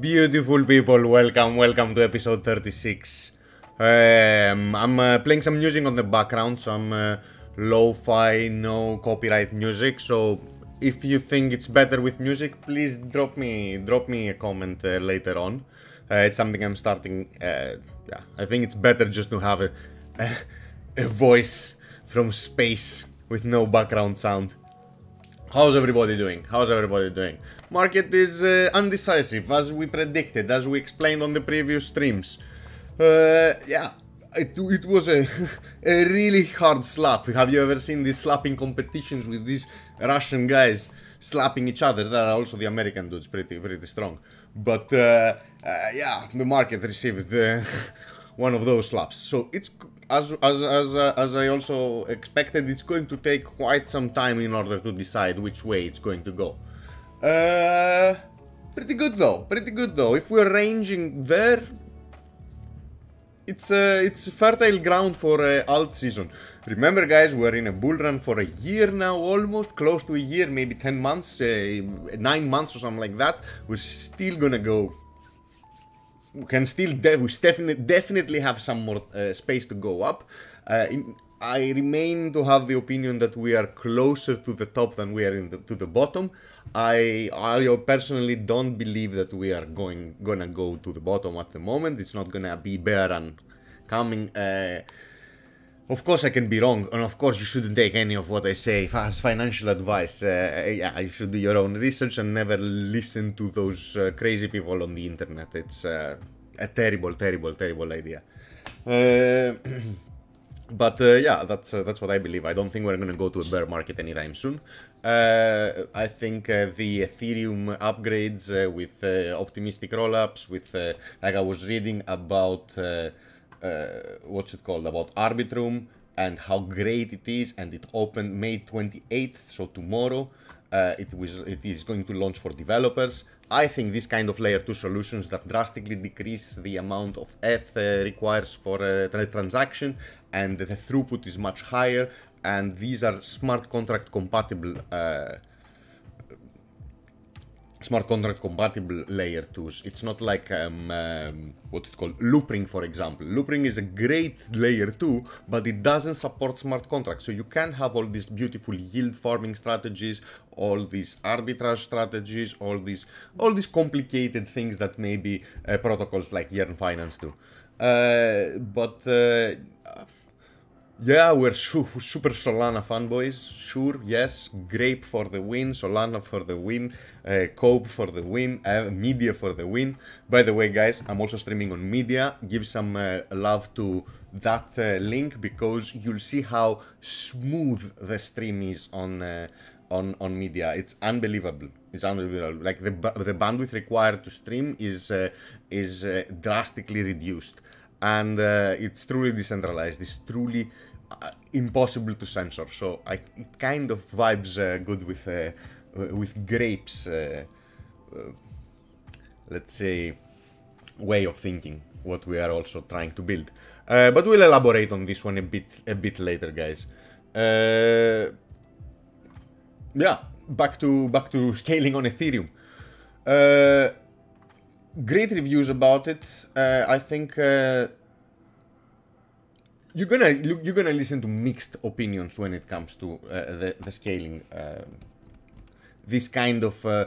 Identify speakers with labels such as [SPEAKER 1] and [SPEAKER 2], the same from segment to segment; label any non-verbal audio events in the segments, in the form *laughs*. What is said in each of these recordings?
[SPEAKER 1] Beautiful people, welcome, welcome to episode 36. Um, I'm uh, playing some music on the background, some uh, lo-fi, no copyright music. So if you think it's better with music, please drop me drop me a comment uh, later on. Uh, it's something I'm starting. Uh, yeah, I think it's better just to have a, a a voice from space with no background sound. How's everybody doing? How's everybody doing? Market is uh, undecisive, as we predicted, as we explained on the previous streams. Uh, yeah, it, it was a, *laughs* a really hard slap. Have you ever seen these slapping competitions with these Russian guys slapping each other? There are also the American dudes, pretty pretty strong. But uh, uh, yeah, the market received uh, *laughs* one of those slaps. So it's as as as uh, as I also expected, it's going to take quite some time in order to decide which way it's going to go. Uh, pretty good though. Pretty good though. If we're ranging there, it's uh, it's fertile ground for alt season. Remember, guys, we're in a bull run for a year now, almost close to a year, maybe ten months, uh, nine months or something like that. We're still gonna go we can still de- we definitely definitely have some more uh, space to go up. Uh, in, I remain to have the opinion that we are closer to the top than we are in the, to the bottom. I I personally don't believe that we are going gonna go to the bottom at the moment. It's not gonna be bear and coming. Uh, of course, I can be wrong, and of course, you shouldn't take any of what I say *laughs* as financial advice. Uh, yeah, you should do your own research and never listen to those uh, crazy people on the internet. It's uh, a terrible, terrible, terrible idea. *clears throat* Uh, but uh, yeah, that's uh, that's what I believe. I don't think we're gonna go to a bear market anytime soon. I think the Ethereum upgrades with optimistic rollups, with like I was reading about uh, what's it called about Arbitrum and how great it is, and it opened May 28th, so tomorrow. Uh, it was it is going to launch for developers. I think this kind of layer 2 solutions that drastically decrease the amount of ETH uh, requires for a transaction and the throughput is much higher and these are smart contract compatible uh, smart contract compatible layer 2s. It's not like um, um, what's it called Loopring, for example. Loopring is a great layer 2, but it doesn't support smart contracts. So you can't have all these beautiful yield farming strategies, all these arbitrage strategies, all these all these complicated things that maybe uh, protocols like Yearn Finance do. Uh, but uh, yeah, we're super Solana fanboys. Sure, yes. Grape for the win, Solana for the win, uh, Cope for the win, uh, Media for the win. By the way, guys, I'm also streaming on Media. Give some uh, love to that uh, link because you'll see how smooth the stream is on uh, on on Media. It's unbelievable. It's unbelievable. Like the the bandwidth required to stream is uh, is drastically reduced, and it's truly decentralized. It's truly impossible to censor. So I, it kind of vibes uh, good with uh, with grapes. Uh, uh, let's say way of thinking what we are also trying to build. Uh, but we'll elaborate on this one a bit a bit later, guys. yeah, back to back to scaling on Ethereum. great reviews about it. I think you're gonna you're gonna listen to mixed opinions when it comes to uh, the, the scaling. Uh, this kind of uh,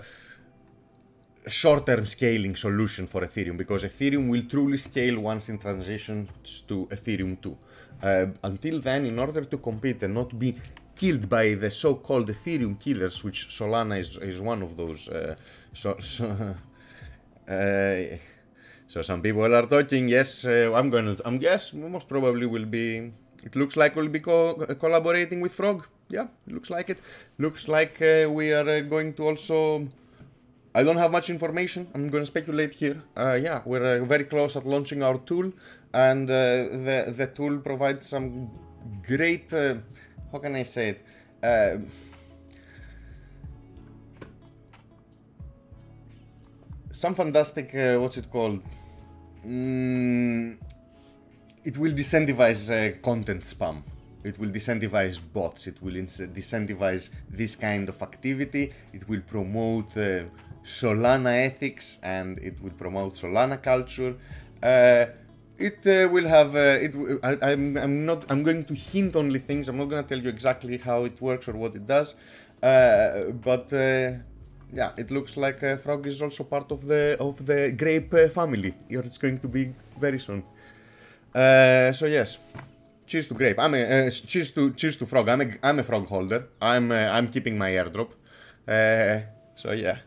[SPEAKER 1] short-term scaling solution for Ethereum because Ethereum will truly scale once it transitions to Ethereum 2. Uh, until then, in order to compete and not be killed by the so-called Ethereum killers, which Solana is, is one of those. Uh, so, so *laughs* uh, so some people are talking. Yes, uh, I'm going to. I'm guess most probably will be. It looks like we'll be co- collaborating with Frog. Yeah, it looks like it. Looks like uh, we are uh, going to also. I don't have much information. I'm going to speculate here. Uh, yeah, we're uh, very close at launching our tool, and uh, the the tool provides some great. how can I say it? some fantastic. what's it called? Mm, it will disincentivize uh, content spam. it will disincentivize bots. It will disincentivize this kind of activity. It will promote uh, Solana ethics and it will promote Solana culture. Uh, it uh, will have uh, it. I, I'm, I'm not. I'm going to hint only things. I'm not going to tell you exactly how it works or what it does. Uh, but yeah, it looks like Frog is also part of the of the grape family. Or it's going to be very soon. so yes, cheers to grape. I'm a cheers to cheers to frog. I'm a I'm a frog holder. I'm I'm keeping my airdrop. so yeah.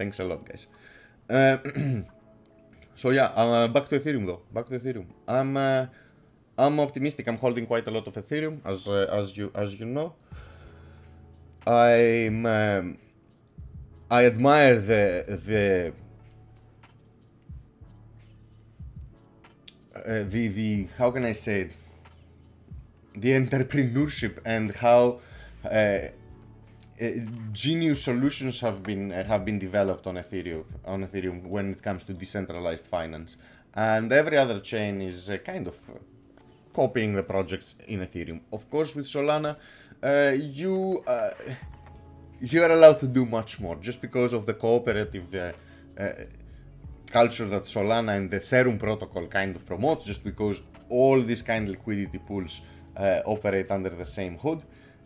[SPEAKER 1] Thanks a lot, guys. Uh, *clears throat* so yeah, uh, back to Ethereum though. Back to Ethereum. I'm uh, I'm optimistic. I'm holding quite a lot of Ethereum, as uh, as you as you know. I'm um, I admire the the uh, the the how can I say it? The entrepreneurship and how uh, uh, genius solutions have been uh, have been developed on Ethereum on Ethereum when it comes to decentralized finance, and every other chain is uh, kind of copying the projects in Ethereum. Of course, with Solana, you you are allowed to do much more just because of the cooperative culture that Solana and the Serum protocol kind of promotes, just because all these kind of liquidity pools uh, operate under the same hood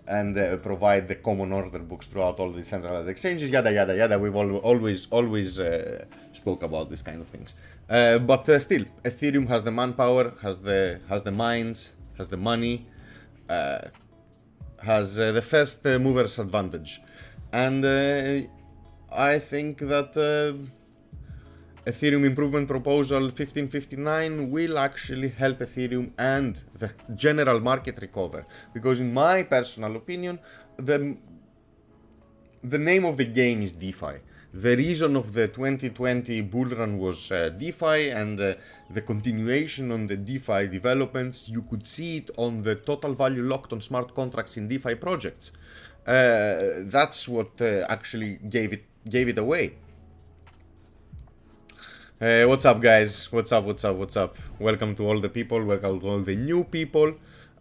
[SPEAKER 1] and uh, provide the common order books throughout all the centralized exchanges, yada yada yada. We've al always always uh, spoke about these kind of things. Uh, but uh, still, Ethereum has the manpower, has the has the minds, has the money, uh, has uh, the first movers advantage, and I think that Ethereum Improvement Proposal 1559 will actually help Ethereum and the general market recover. Because in my personal opinion, the, the name of the game is DeFi. The reason of the 2020 bull run was uh, DeFi and uh, the continuation on the DeFi developments. You could see it on the total value locked on smart contracts in DeFi projects. Uh, that's what uh, actually gave it gave it away. Hey, what's up, guys? What's up? What's up? What's up? Welcome to all the people. Welcome to all the new people.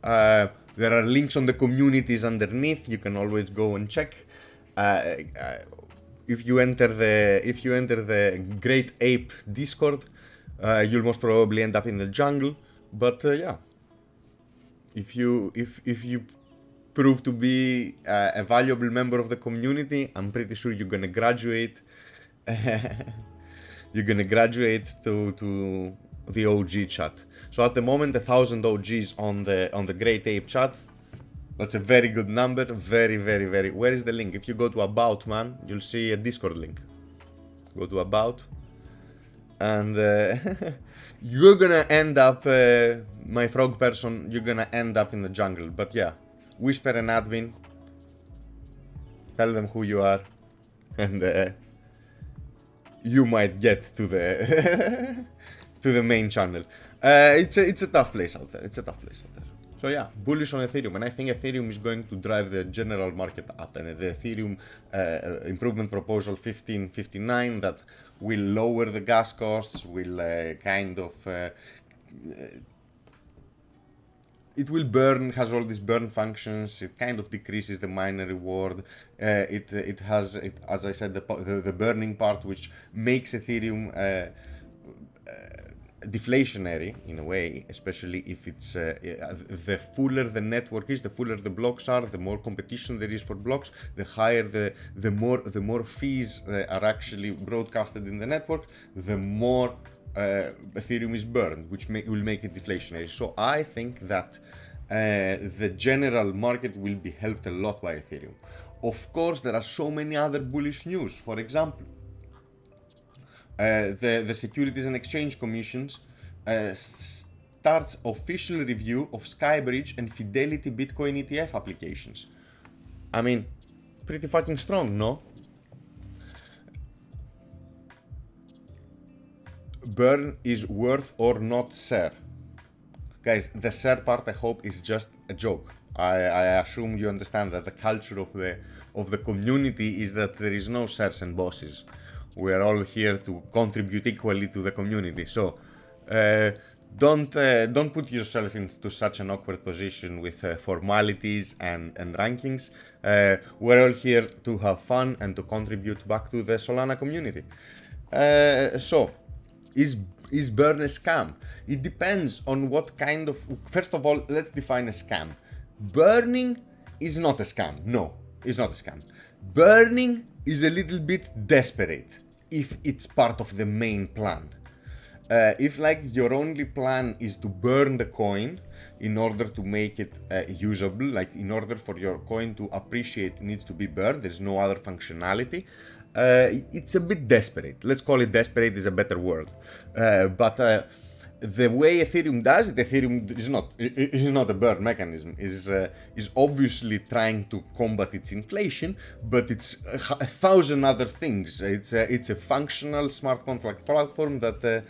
[SPEAKER 1] Uh, there are links on the communities underneath. You can always go and check. Uh, uh, if you enter the if you enter the Great Ape Discord, uh, you'll most probably end up in the jungle. But uh, yeah, if you if if you prove to be uh, a valuable member of the community, I'm pretty sure you're gonna graduate. *laughs* you're gonna graduate to to the OG chat. So at the moment, a thousand OGs on the on the Great Ape chat. That's a very good number. Very, very, very. Where is the link? If you go to About, man, you'll see a Discord link. Go to About, and uh, *laughs* you're gonna end up, uh, my frog person. You're gonna end up in the jungle. But yeah, whisper an admin. Tell them who you are, and. Uh, you might get to the *laughs* to the main channel. Uh, it's a it's a tough place out there. It's a tough place out there. So yeah, bullish on Ethereum, and I think Ethereum is going to drive the general market up. And the Ethereum uh, improvement proposal 1559 that will lower the gas costs, will uh, kind of uh, it will burn has all these burn functions it kind of decreases the miner reward. Uh, it it has it, as i said the, the, the burning part which makes ethereum uh, uh, deflationary in a way especially if it's uh, the fuller the network is the fuller the blocks are the more competition there is for blocks the higher the the more the more fees uh, are actually broadcasted in the network the more uh, Ethereum is burned, which may, will make it deflationary. So I think that uh, the general market will be helped a lot by Ethereum. Of course, there are so many other bullish news. For example, uh, the, the Securities and Exchange Commissions uh, starts official review of Skybridge and Fidelity Bitcoin ETF applications. I mean, pretty fucking strong, no? Burn is worth or not share. Guys, the share part I hope is just a joke. I, I assume you understand that the culture of the of the community is that there is no shares and bosses. We are all here to contribute equally to the community. So, uh, don't uh, don't put yourself into such an awkward position with uh, formalities and and rankings. Uh, we're all here to have fun and to contribute back to the Solana community. Uh, so, is is burn a scam? It depends on what kind of. First of all, let's define a scam. Burning is not a scam. No, it's not a scam. Burning is a little bit desperate if it's part of the main plan. Uh, if like your only plan is to burn the coin in order to make it uh, usable, like in order for your coin to appreciate, it needs to be burned. There's no other functionality. Uh, it's a bit desperate. Let's call it desperate is a better word. Uh, but uh, the way Ethereum does it, Ethereum is not is not a burn mechanism. is uh, is obviously trying to combat its inflation, but it's a, a thousand other things. It's a, it's a functional smart contract platform that. Uh,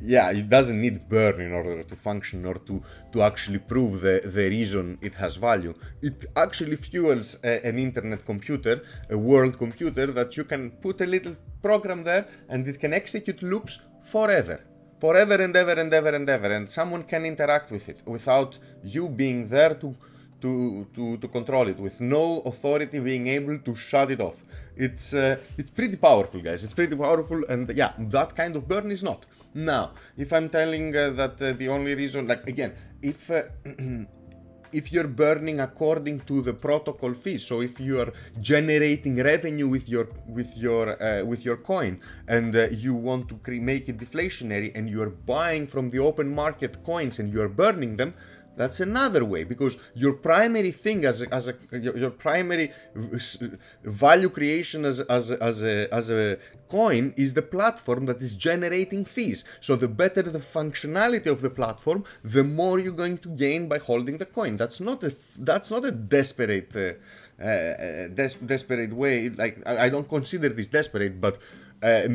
[SPEAKER 1] yeah, it doesn't need burn in order to function or to, to actually prove the, the reason it has value. It actually fuels a, an internet computer, a world computer that you can put a little program there and it can execute loops forever. Forever and ever and ever and ever and someone can interact with it without you being there to to, to, to control it with no authority being able to shut it off. It's uh, it's pretty powerful guys. It's pretty powerful and yeah that kind of burn is not now if i'm telling uh, that uh, the only reason like again if uh, *clears throat* if you're burning according to the protocol fee so if you are generating revenue with your with your uh, with your coin and uh, you want to make it deflationary and you're buying from the open market coins and you're burning them that's another way because your primary thing as a, as a your, primary value creation as as as a as a coin is the platform that is generating fees. So the better the functionality of the platform, the more you're going to gain by holding the coin. That's not a that's not a desperate uh, uh, des- desperate way. Like I, I, don't consider this desperate, but. Uh,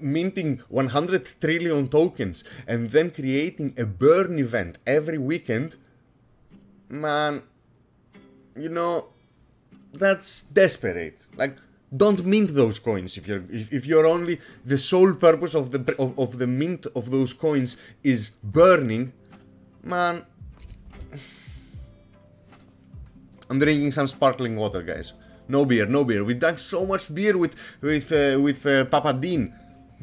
[SPEAKER 1] minting 100 trillion tokens and then creating a burn event every weekend, man, you know, that's desperate. Like, don't mint those coins if you're if, if you're only the sole purpose of the of, of the mint of those coins is burning, man. I'm drinking some sparkling water, guys. No beer, no beer. We drank so much beer with with uh, with uh, Papa Dean.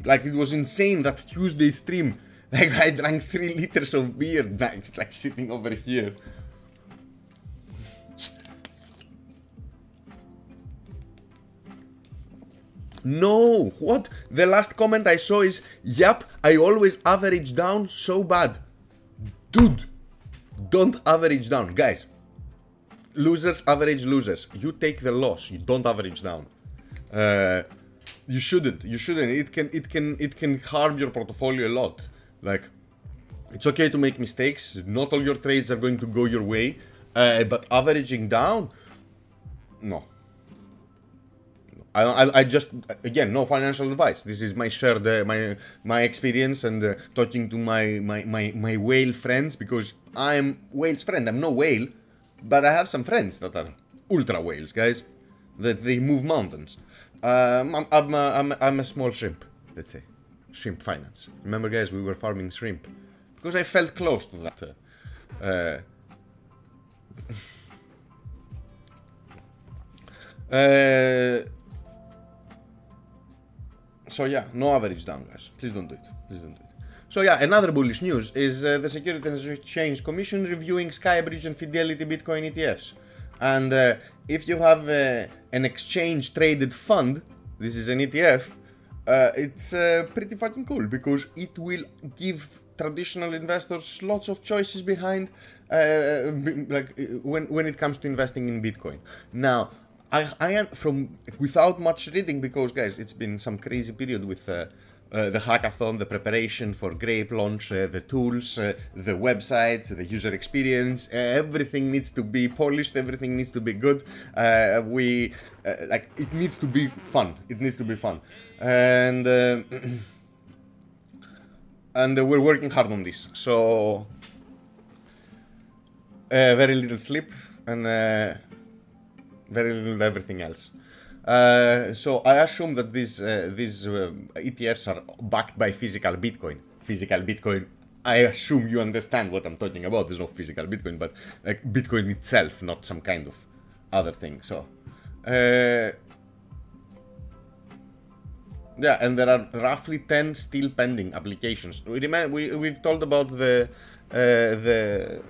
[SPEAKER 1] Like it was insane that Tuesday stream. *laughs* Like I drank three liters of beer, *laughs* like, like sitting over here. No, what? The last comment I saw is, Yep, I always average down so bad. Dude, don't average down. Guys, losers average losers. You take the loss, you don't average down. Uh, you shouldn't. You shouldn't. It can it can it can harm your portfolio a lot. Like it's okay to make mistakes. Not all your trades are going to go your way. Uh, but averaging down, no. I, I, I, just again no financial advice. This is my shared uh, my my experience and uh, talking to my, my my my whale friends because I'm whale's friend. I'm no whale, but I have some friends that are ultra whales, guys. That they move mountains. Um, I'm, I'm, a, I'm, I'm a small shrimp, let's say. Shrimp finance. Remember, guys, we were farming shrimp. Because I felt close to that. Uh, *laughs* uh, so yeah, no average down, guys. Please don't do it. Please don't do it. So yeah, another bullish news is uh, the Securities and Exchange Commission reviewing Skybridge and Fidelity Bitcoin ETFs. And uh, if you have uh, an exchange traded fund, this is an ETF, uh, it's uh, pretty fucking cool because it will give traditional investors lots of choices behind, uh, like when when it comes to investing in Bitcoin. Now, I I am from without much reading because guys, it's been some crazy period with uh, the hackathon, the preparation for Grape launch, uh, the tools, uh, the website, the user experience, uh, everything needs to be polished, everything needs to be good. Uh, we like it needs to be fun. It needs to be fun, and *clears throat* and we're working hard on this. So very little sleep and very little everything else. Uh, so I assume that these uh, these uh, ETFs are backed by physical Bitcoin. Physical Bitcoin I assume you understand what I'm talking about. There's no physical Bitcoin, but like Bitcoin itself, not some kind of other thing. So, uh, yeah, and there are roughly 10 still pending applications. We remember we we've told about the uh, the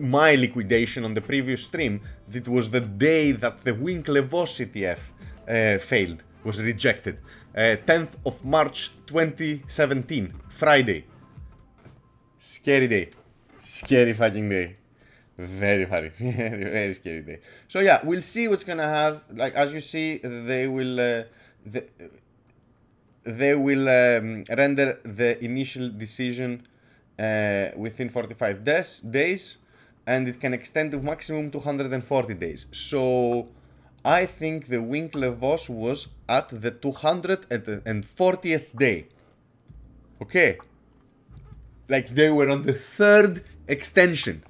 [SPEAKER 1] my liquidation on the previous stream. It was the day that the Winklevoss ETF uh, failed, was rejected. Uh, 10th of March 2017, Friday. Scary day. Scary fucking day. Very funny. very, *laughs* very scary day. So yeah, we'll see what's gonna have. Like as you see, they will. Uh, the, they will um, render the initial decision uh, within 45 days, days, and it can extend to maximum 240 days. So I think the Winklevoss was at the 240th day. Okay. Like they were on the third extension.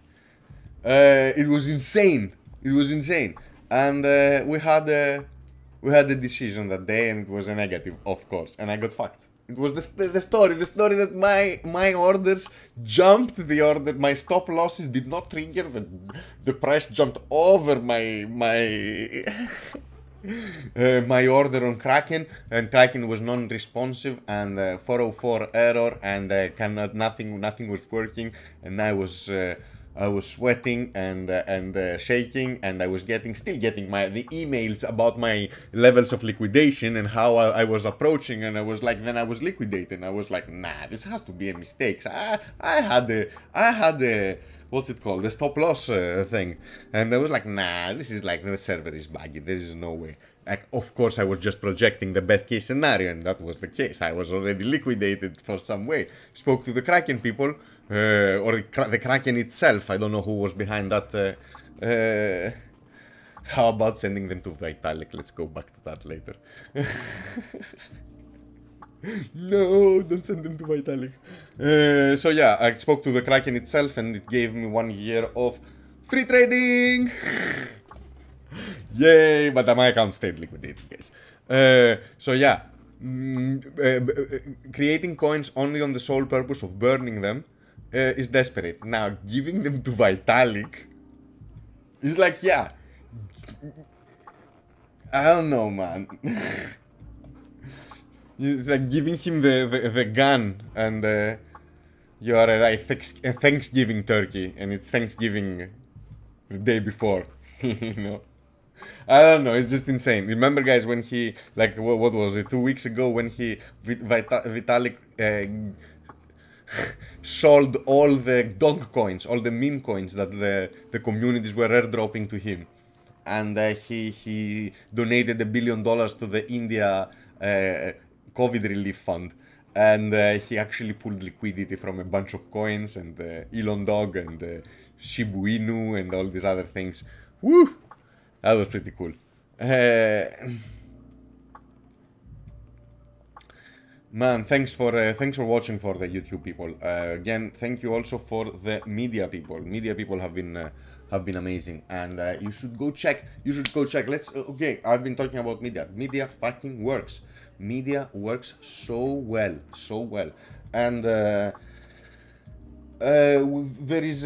[SPEAKER 1] Uh, it was insane. It was insane. And uh, we had a we had a decision that day, and it was a negative, of course, and I got fucked. It was the, the story, the story that my my orders jumped the order, my stop losses did not trigger, the the price jumped over my my *laughs* uh, my order on Kraken, and Kraken was non-responsive and uh, 404 error, and uh, cannot nothing nothing was working, and I was. Uh, I was sweating and uh, and uh, shaking, and I was getting still getting my the emails about my levels of liquidation and how I, I was approaching, and I was like, then I was liquidating. I was like, nah, this has to be a mistake. So I I had a I had a what's it called the stop loss uh, thing, and I was like, nah, this is like the server is buggy. There is no way. Like, of course, I was just projecting the best case scenario, and that was the case. I was already liquidated for some way. Spoke to the Kraken people uh, or the Kraken itself. I don't know who was behind that. Uh, how about sending them to Vitalik? Let's go back to that later. *laughs* no, don't send them to Vitalik. Uh, so yeah, I spoke to the Kraken itself and it gave me one year of free trading. *laughs* Yay, but my account stayed liquidated, guys. Uh, so yeah, mm, uh, creating coins only on the sole purpose of burning them uh, is desperate. Now, giving them to Vitalik is like, yeah. I don't know, man. *laughs* it's like giving him the, the, the gun and uh, you are like a Thanksgiving turkey and it's Thanksgiving the day before, *laughs* you know. I don't know. It's just insane. Remember, guys, when he like what, what was it? Two weeks ago, when he Vita, Vitalik uh, sold all the dog coins, all the meme coins that the, the communities were airdropping to him. And uh, he, he donated a billion dollars to the India uh, COVID relief fund. And uh, he actually pulled liquidity from a bunch of coins and uh, Elon Dog and uh, Shiba Inu and all these other things. Woo! That was pretty cool. Man, thanks for uh, thanks for watching for the YouTube people. Uh, again, thank you also for the media people. Media people have been uh, have been amazing, and uh, you should go check. You should go check. Let's uh, okay. I've been talking about media. Media fucking works. Media works so well, so well, and uh, there is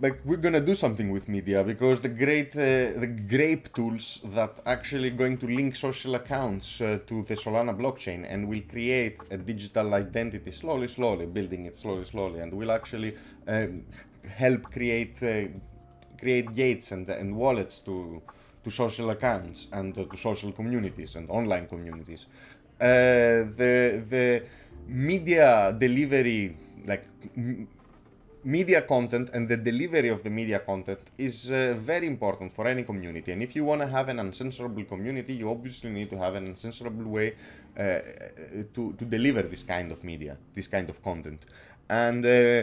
[SPEAKER 1] like we're gonna do something with media because the great uh, the grape tools that actually going to link social accounts uh, to the solana blockchain and will create a digital identity slowly slowly building it slowly slowly and will actually um, help create uh, create gates and, and wallets to to social accounts and to social communities and online communities. Uh, the the media delivery like media content and the delivery of the media content is uh, very important for any community. And if you want to have an uncensorable community, you obviously need to have an uncensorable way uh, to, to deliver this kind of media, this kind of content. And uh,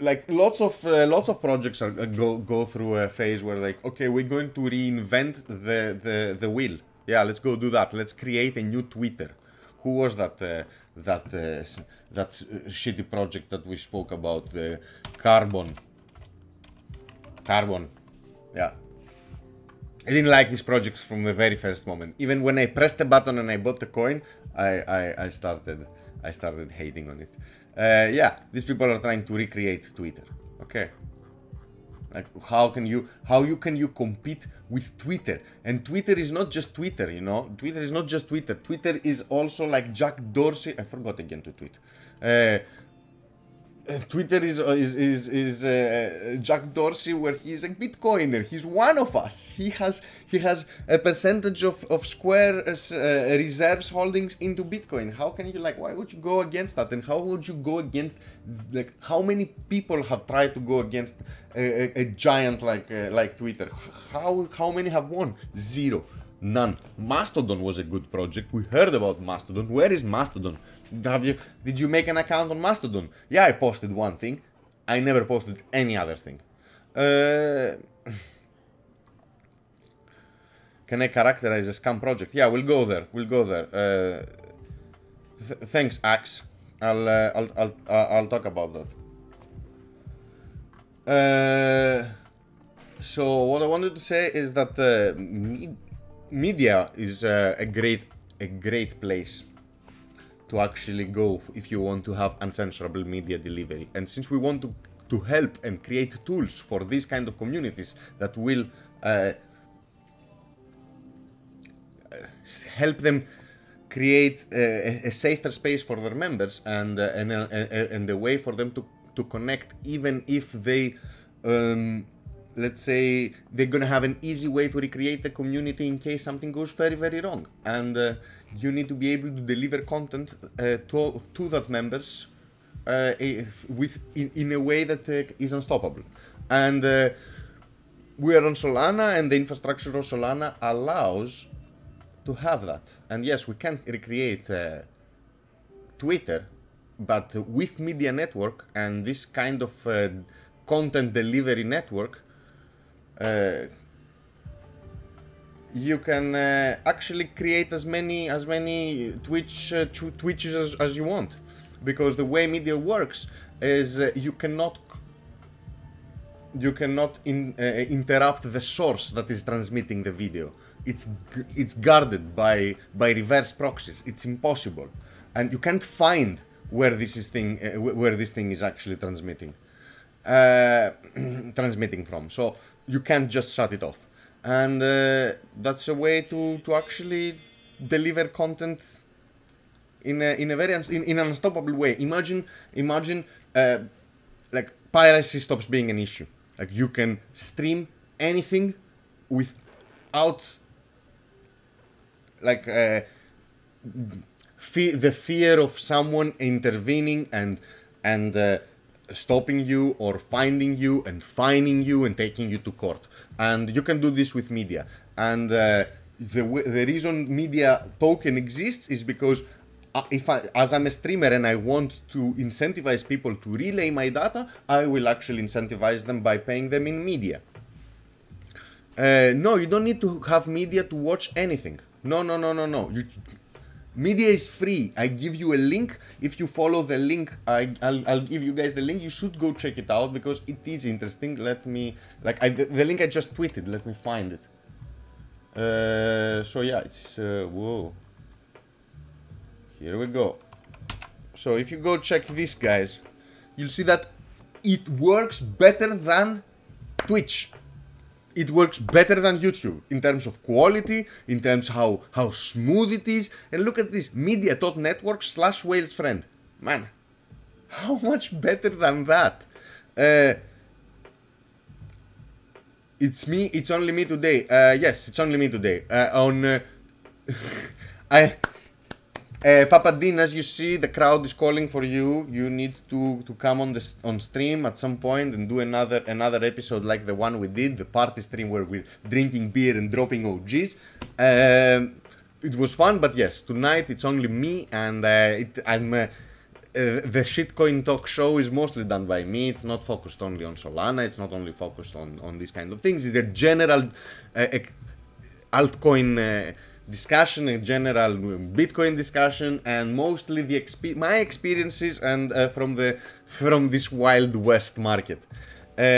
[SPEAKER 1] like lots of uh, lots of projects are, uh, go go through a phase where like okay we're going to reinvent the the the wheel yeah let's go do that let's create a new twitter who was that that uh, that that shitty project that we spoke about, the carbon. Carbon, yeah. I didn't like these projects from the very first moment. Even when I pressed the button and I bought the coin, I, I, I started I started hating on it. Uh, yeah, these people are trying to recreate Twitter. Okay. Like how can you how you can you compete with Twitter? And Twitter is not just Twitter, you know. Twitter is not just Twitter. Twitter is also like Jack Dorsey. I forgot again to tweet. Uh, Twitter is uh, is is, is uh, Jack Dorsey, where he's a Bitcoiner. He's one of us. He has he has a percentage of of Square uh, uh, reserves holdings into Bitcoin. How can you like? Why would you go against that? And how would you go against like how many people have tried to go against a, a, a giant like uh, like Twitter? How how many have won? Zero. None. Mastodon was a good project. We heard about Mastodon. Where is Mastodon? Have you, did you make an account on Mastodon? Yeah, I posted one thing. I never posted any other thing. Uh, can I characterize a scam project? Yeah, we'll go there. We'll go there. Uh, th thanks, Axe. I'll, uh, I'll, I'll, I'll talk about that. Uh, so what I wanted to say is that uh, me media is uh, a great, a great place to actually go if you want to have uncensorable media delivery. And since we want to, to help and create tools for these kind of communities that will uh, help them create a, a, safer space for their members and uh, and, uh, and a way for them to, to connect even if they um, let's say they're gonna have an easy way to recreate the community in case something goes very very wrong and uh, you need to be able to deliver content uh, to, to that members uh, with in, in, a way that uh, is unstoppable. And uh, we are on Solana and the infrastructure of Solana allows to have that. And yes we can't recreate uh, Twitter but with media network and this kind of content delivery network uh, you can uh, actually create as many as many Twitch uh, Twitches as, as, you want, because the way media works is uh, you cannot you cannot in, uh, interrupt the source that is transmitting the video. It's it's guarded by by reverse proxies. It's impossible, and you can't find where this is thing uh, where this thing is actually transmitting *clears throat* transmitting from. So you can't just shut it off. And uh, that's a way to, to actually deliver content in a, in a very in, in an unstoppable way. Imagine imagine uh, like piracy stops being an issue. Like you can stream anything without like uh, fe- the fear of someone intervening and and uh, stopping you or finding you and fining you and taking you to court. And you can do this with media. And uh, the, the reason media token exists is because uh, if I, as I'm a streamer and I want to incentivize people to relay my data, I will actually incentivize them by paying them in media. Uh, no, you don't need to have media to watch anything. No, no, no, no, no. You, Media is free. I give you a link. If you follow the link, I, will I'll give you guys the link. You should go check it out because it is interesting. Let me, like, I, the, the link I just tweeted. Let me find it. Uh, so yeah, it's, uh, whoa. Here we go. So if you go check this, guys, you'll see that it works better than Twitch it works better than YouTube in terms of quality, in terms how how smooth it is. And look at this media network slash Whale's friend. Man, how much better than that? Uh, it's me. It's only me today. Uh, yes, it's only me today. Uh, on uh, *laughs* I uh, Papa Dean, as you see, the crowd is calling for you. You need to, to come on the on stream at some point and do another another episode like the one we did, the party stream where we're drinking beer and dropping OGs. Um, it was fun, but yes, tonight it's only me and uh, it, I'm. Uh, uh, the shitcoin talk show is mostly done by me. It's not focused only on Solana. It's not only focused on on these kind of things. It's a general uh, altcoin uh, discussion in general, Bitcoin discussion, and mostly the exp- my experiences and uh, from the from this wild west market. Uh, *clears throat*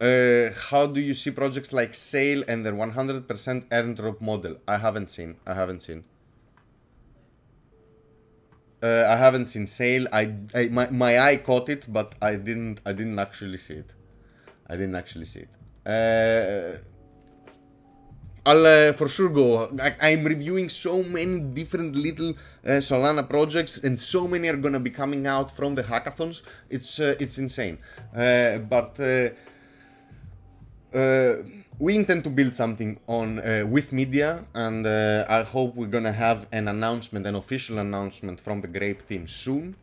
[SPEAKER 1] uh, how do you see projects like Sale and their 100% airdrop model? I haven't seen. I haven't seen. Uh, I haven't seen Sale. I, I my, my eye caught it, but I didn't I didn't actually see it. I didn't actually see it. Uh, I'll uh, for sure go. I, am reviewing so many different little uh, Solana projects, and so many are gonna be coming out from the hackathons. It's uh, it's insane. Uh, but uh, uh, we intend to build something on with media, and I hope we're gonna have an announcement, an official announcement from the Grape team soon.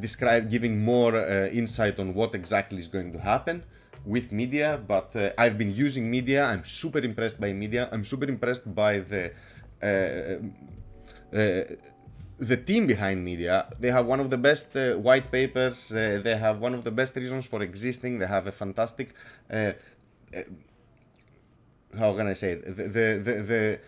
[SPEAKER 1] describe giving more insight on what exactly is going to happen with media, but uh, I've been using media. I'm super impressed by media. I'm super impressed by the uh, uh, the team behind media. They have one of the best uh, white papers. They have one of the best reasons for existing. They have a fantastic. Uh, how can I say it? The the the, the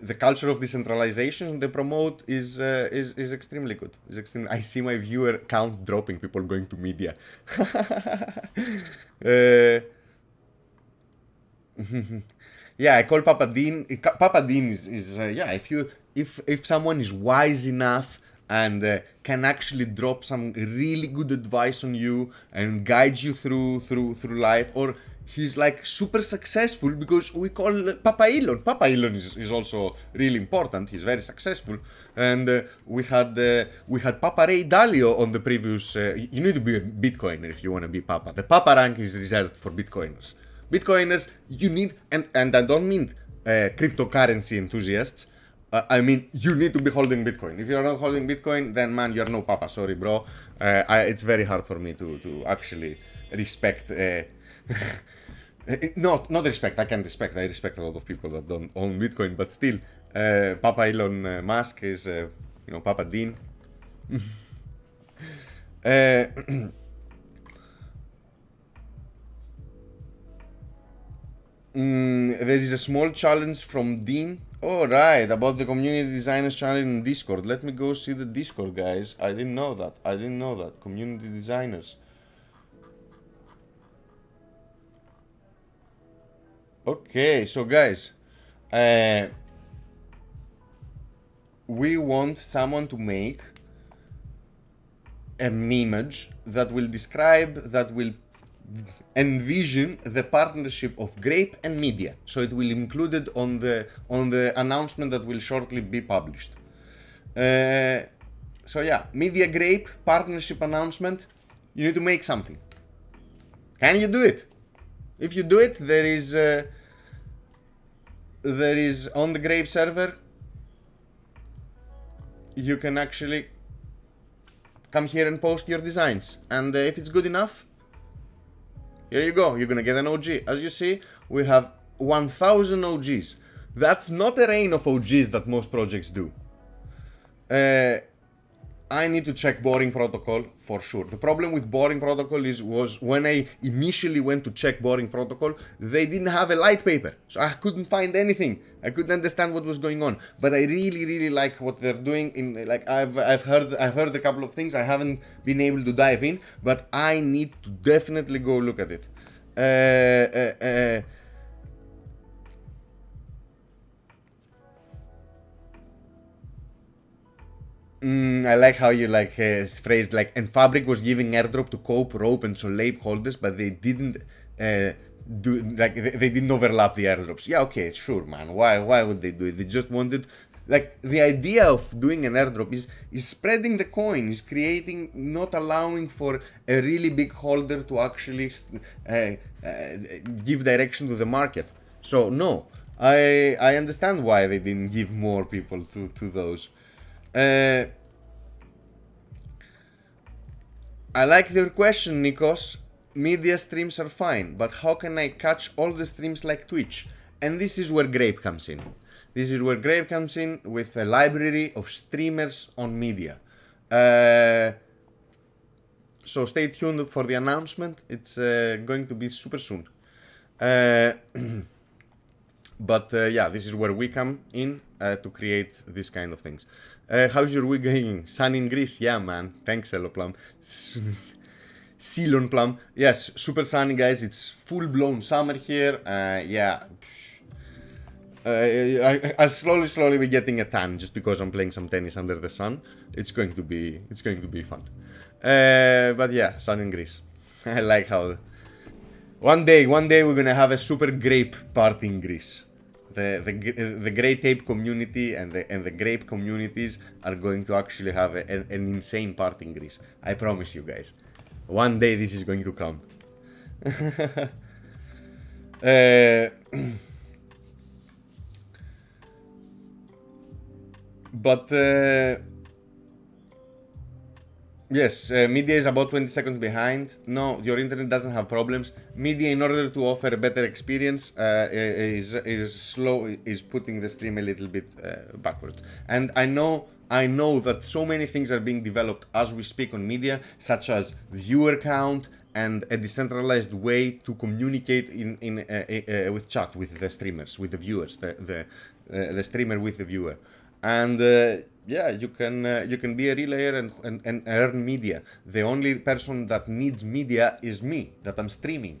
[SPEAKER 1] the culture of decentralization they promote is uh, is is extremely good. Is extremely. I see my viewer count dropping. People going to media. *laughs* uh, *laughs* yeah, I call Papa Dean. Papa Dean is is uh, yeah. If you if if someone is wise enough and uh, can actually drop some really good advice on you and guide you through through through life or he's like super successful because we call Papa Elon. Papa Elon is, is also really important. He's very successful, and uh, we had uh, we had Papa Ray Dalio on the previous. Uh, you need to be a Bitcoiner if you want to be Papa. The Papa rank is reserved for Bitcoiners. Bitcoiners, you need, and and I don't mean uh, cryptocurrency enthusiasts. Uh, I mean, you need to be holding Bitcoin. If you're not holding Bitcoin, then man, you're no Papa. Sorry, bro. Uh, I, it's very hard for me to to actually respect. *laughs* not not respect. I can respect. I respect a lot of people that don't own Bitcoin, but still, uh, Papa Elon uh, Musk is, uh, you know, Papa Dean. *laughs* Uh, *clears throat* mm, there is a small challenge from Dean. Oh, right, about the community designers channel in Discord. Let me go see the Discord, guys. I didn't know that. I didn't know that. Community designers. Okay, so guys, uh, we want someone to make an image that will describe, that will envision the partnership of Grape and media. So it will include it on the on the announcement that will shortly be published. Uh, so yeah, media Grape partnership announcement. You need to make something. Can you do it? If you do it, there is. Uh, there is on the Grape server you can actually come here and post your designs. And uh, if it's good enough here you go. You're gonna get an OG as you see we have 1000 OGs that's not a reign of OGs that most projects do. Uh, I need to check boring protocol for sure. The problem with boring protocol is was when I initially went to check boring protocol, they didn't have a light paper. So I couldn't find anything. I couldn't understand what was going on. But I really, really like what they're doing in like I've I've heard I've heard a couple of things. I haven't been able to dive in, but I need to definitely go look at it. Uh, uh, uh, Mm, I like how you like uh, phrased like and Fabric was giving airdrop to Cope, Rope, and Soleil holders, but they didn't uh, do like they, they, didn't overlap the airdrops. Yeah, okay, sure, man. Why why would they do it? They just wanted like the idea of doing an airdrop is is spreading the coin, is creating not allowing for a really big holder to actually uh, uh, give direction to the market. So no, I I understand why they didn't give more people to to those. Uh, I like your question, Nikos. Media streams are fine, but how can I catch all the streams like Twitch? And this is where Grape comes in. This is where Grape comes in with a library of streamers on media. Uh, so stay tuned for the announcement. It's uh, going to be super soon. Uh, *clears throat* but yeah, this is where we come in to create these kind of things. Uh, how's your week going? Sun in Greece? Yeah, man. Thanks, Eloplum. Ceylon *laughs* Plum. Yes, super sunny, guys. It's full-blown summer here. Uh, yeah. Uh, I, I'll slowly, slowly be getting a tan just because I'm playing some tennis under the sun. It's going to be, it's going to be fun. Uh, but yeah, sun in Greece. *laughs* I like how. One day, one day we're gonna have a super grape party in Greece. The the the grape ape community and the and the grape communities are going to actually have a, an, an insane part in Greece. I promise you guys. One day this is going to come. *laughs* uh, *clears throat* but uh, yes, uh, media is about 20 seconds behind. No, your internet doesn't have problems. Media, in order to offer a better experience, uh, is is slow, is putting the stream a little bit uh, backwards. And I know, I know that so many things are being developed as we speak on media, such as viewer count and a decentralized way to communicate in in uh, uh, with chat with the streamers, with the viewers, the the the streamer with the viewer and uh, yeah you can uh, you can be a relayer and, and, and earn media. The only person that needs media is me that i'm streaming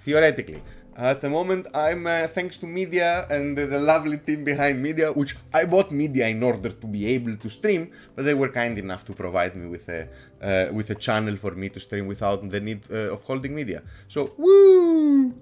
[SPEAKER 1] theoretically. At the moment i'm uh, thanks to media and the lovely team behind media which i bought media in order to be able to stream but they were kind enough to provide me with a uh, with a channel for me to stream without the need uh, of holding media. So woo!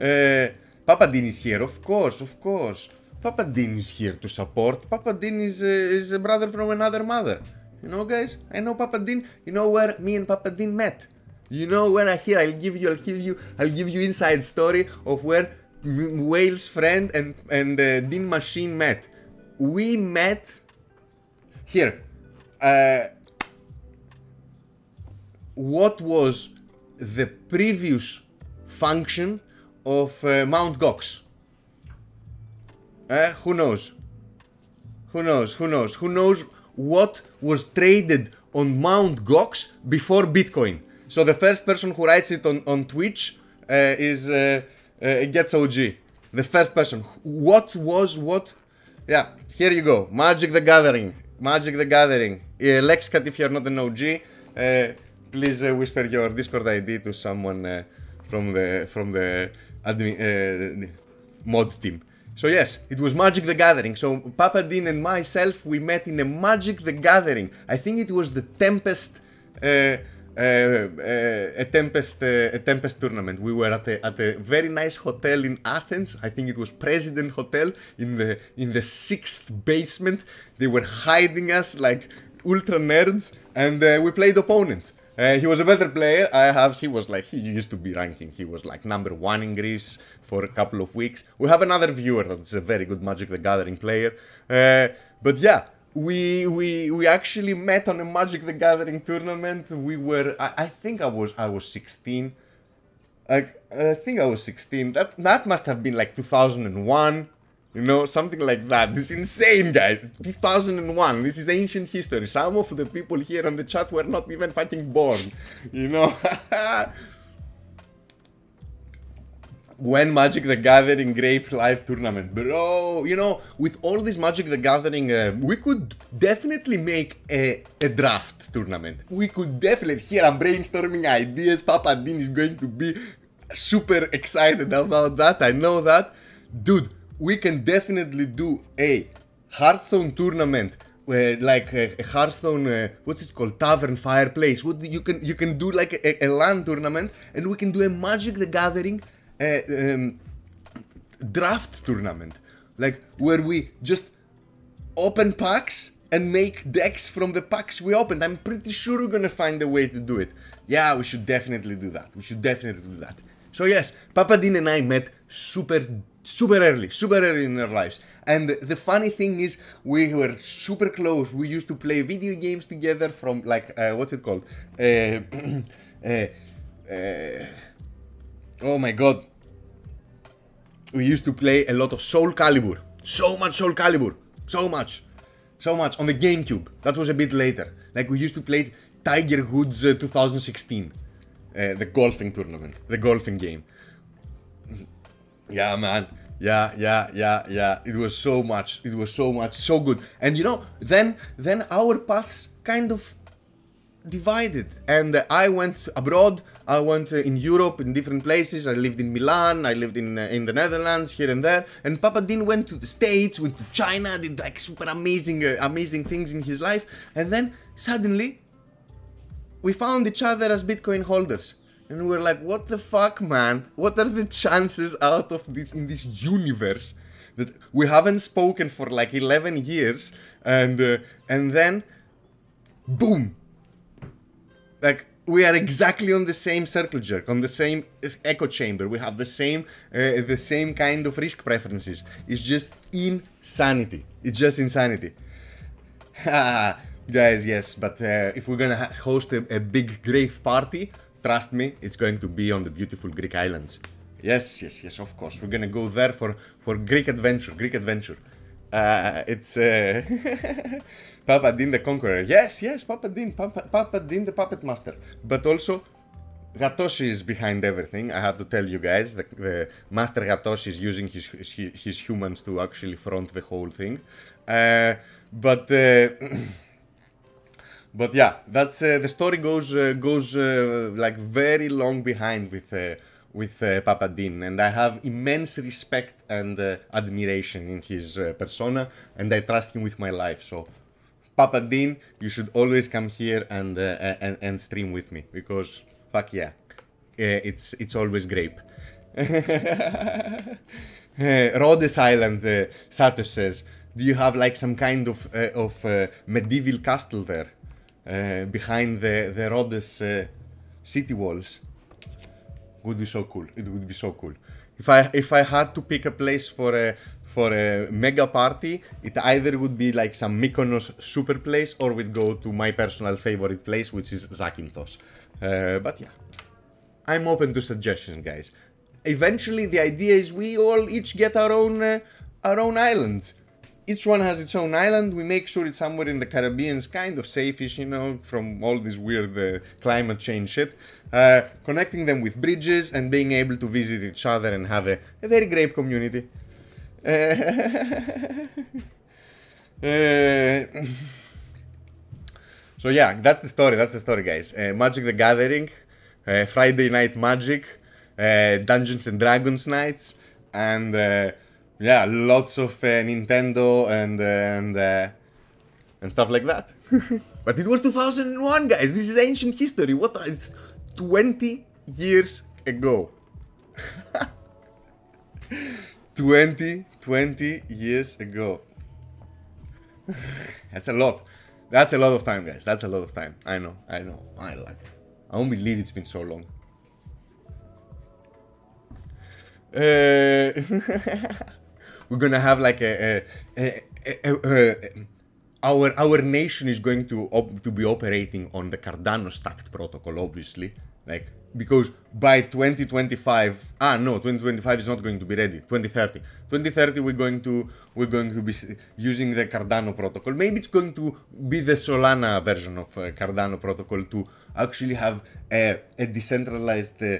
[SPEAKER 1] Uh, papa dean is here of course of course Papa Dean is here to support. Papa Dean is, uh, is a brother from another mother. You know, guys? I know Papa Dean. You know where me and Papa Dean met? You know where I here? I'll give you. I'll give you. I'll give you inside story of where Whale's friend and and uh, Dean Machine met. We met here. Uh, what was the previous function of uh, Mount Gox? Eh? Who knows? Who knows? Who knows? Who knows what was traded on Mount Gox before Bitcoin? So the first person who writes it on, on Twitch uh, is uh, uh, gets OG. The first person. What was what? Yeah, here you go. Magic the Gathering. Magic the Gathering. Uh, Lexcat, if you're not an OG, uh, please uh, whisper your Discord ID to someone from the from the admin, mod team. So yes, it was Magic the Gathering. So Papa Dean and myself, we met in a Magic the Gathering. I think it was the Tempest, uh, uh, uh, a Tempest, uh, a Tempest tournament. We were at a, at a very nice hotel in Athens. I think it was President Hotel in the in the sixth basement. They were hiding us like ultra nerds, and uh, we played opponents. Uh, he was a better player. I have. He was like he used to be ranking. He was like number one in Greece for a couple of weeks. We have another viewer that's a very good Magic the Gathering player. Uh, but yeah, we we we actually met on a Magic the Gathering tournament. We were I, I think I was I was 16. I, I think I was 16. That that must have been like 2001. You know, something like that. This is insane, guys. 2001. This is ancient history. Some of the people here on the chat were not even fucking born. You know? *laughs* when Magic the Gathering Grape Live tournament. Bro, you know, with all this Magic the Gathering, uh, we could definitely make a, a draft tournament. We could definitely, here I'm brainstorming ideas. Papa Dean is going to be super excited about that. I know that. Dude, we can definitely do a Hearthstone tournament uh, like a, a Hearthstone, uh, what's it called, Tavern Fireplace. What you can you can do like a, a LAN tournament, and we can do a Magic the Gathering um, draft tournament, like where we just open packs and make decks from the packs we opened. I'm pretty sure we're gonna find a way to do it. Yeah, we should definitely do that. We should definitely do that. So yes, Papa Dean and I met super super early, super early in our lives. And the funny thing is, we were super close. We used to play video games together from like uh, what's it called? Uh, *clears throat* uh, uh oh my god, we used to play a lot of Soul Calibur. So much Soul Calibur. So much. So much. On the GameCube. That was a bit later. Like we used to play Tiger Woods uh, 2016. Uh, the golfing tournament. The golfing game. Yeah, man. Yeah, yeah, yeah, yeah. It was so much. It was so much. So good. And you know, then then our paths kind of divided. And uh, I went abroad. I went uh, in Europe, in different places. I lived in Milan. I lived in uh, in the Netherlands, here and there. And Papa Dean went to the States, went to China, did like super amazing, uh, amazing things in his life. And then suddenly, we found each other as Bitcoin holders. And we're like, what the fuck, man? What are the chances out of this in this universe that we haven't spoken for like 11 years, and uh, and then, boom, like we are exactly on the same circle jerk, on the same echo chamber. We have the same uh, the same kind of risk preferences. It's just insanity. It's just insanity. *laughs* Guys, yes, but uh, if we're gonna host a, a big grave party, trust me, it's going to be on the beautiful Greek islands. Yes, yes, yes, of course. We're gonna go there for, for Greek adventure, Greek adventure. Uh, it's uh, *laughs* Papa Dean the Conqueror. Yes, yes, Papa Dean, Papa, Papa Dean the Puppet Master. But also, Gatoshi is behind everything. I have to tell you guys, the, the Master Gatoshi is using his, his, his humans to actually front the whole thing. Uh, but uh, *clears throat* but yeah, that's uh, the story goes uh, goes uh, like very long behind with with uh, Papa Dean, and I have immense respect and uh, admiration in his uh, persona, and I trust him with my life. So, Papa Dean, you should always come here and uh, uh, and, and stream with me because fuck yeah, uh, it's it's always grape. *laughs* Rhodes Island, uh, Satos says, do you have like some kind of of medieval castle there behind the the Rhodes city walls? would be so cool. It would be so cool. If I if I had to pick a place for a for a mega party, it either would be like some Mykonos super place or we'd go to my personal favorite place, which is Zakynthos. Uh, but yeah, I'm open to suggestions, guys. Eventually, the idea is we all each get our own uh, our own islands each one has its own island. We make sure it's somewhere in the Caribbean, it's kind of safe-ish, you know, from all this weird uh, climate change shit. Uh, connecting them with bridges and being able to visit each other and have a, a very great community. Uh, uh *laughs* *laughs* so yeah, that's the story. That's the story, guys. Uh, Magic the Gathering, uh, Friday Night Magic, Dungeons and Dragons nights, and yeah, lots of Nintendo and and and stuff like that. *laughs* but it was 2001, guys. This is ancient history. What? It's 20 years ago. 20, 20 years ago. *laughs* That's a lot. That's a lot of time, guys. That's a lot of time. I know. I know. I like. I don't believe it's been so long. Uh, *laughs* we're gonna have like a, a, a, our our nation is going to to be operating on the Cardano stacked protocol, obviously, like because by 2025 ah no 2025 is not going to be ready. 2030 2030 we're going to we're going to be using the cardano protocol. Maybe it's going to be the solana version of uh, cardano protocol to actually have a, a decentralized uh,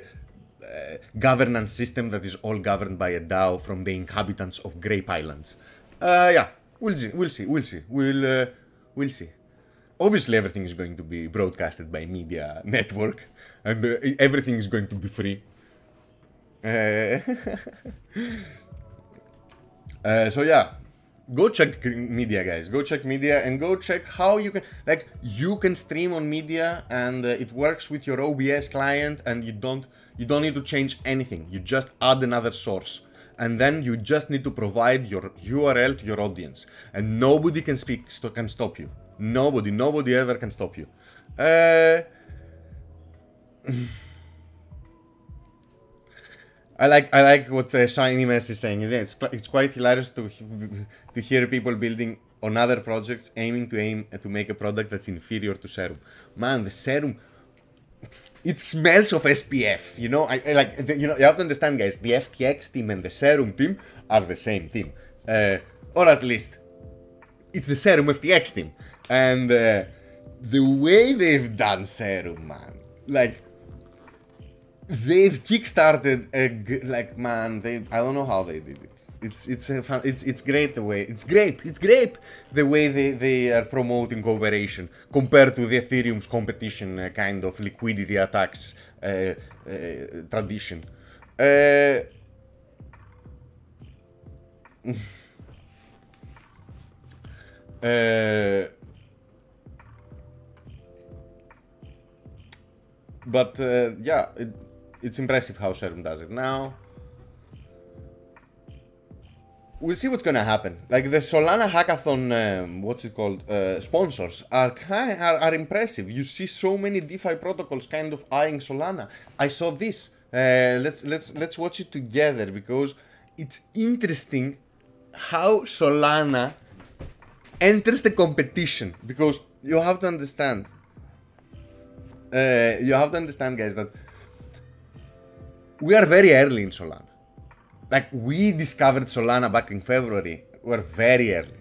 [SPEAKER 1] uh, governance system that is all governed by a DAO from the inhabitants of Grape Islands. Uh, yeah, we'll see, we'll see, we'll see, we'll, uh, we'll see. Obviously, everything is going to be broadcasted by media *laughs* network, and uh, everything is going to be free. Uh, *laughs* so yeah, go check media guys go check media and go check how you can like you can stream on media and uh, it works with your obs client and you don't you don't need to change anything. You just add another source. And then you just need to provide your URL to your audience. And nobody can speak, can stop you. Nobody, nobody ever can stop you. Uh, I like I like what uh, Shiny Mess is saying. It's, it's quite hilarious to to hear people building on other projects aiming to aim to make a product that's inferior to Serum. Man, the Serum it smells of SBF. You know, I, I like the, you know you have to understand, guys. The FTX team and the Serum team are the same team, uh, or at least it's the Serum FTX team. And uh, the way they've done Serum, man, like they've kickstarted a like man they i don't know how they did it. It's it's a fun, it's it's great the way it's great it's great the way they they are promoting cooperation compared to the ethereum's competition uh, kind of liquidity attacks uh, uh, tradition. Uh, *laughs* uh, but uh, yeah, it, it's impressive how Serum does it now. We'll see what's gonna happen. Like the Solana Hackathon, um, what's it called? Uh, sponsors are, are are impressive. You see so many DeFi protocols kind of eyeing Solana. I saw this. Uh, let's let's let's watch it together because it's interesting how Solana enters the competition because you have to understand uh, you have to understand guys that we are very early in solana like we discovered solana back in february we're very early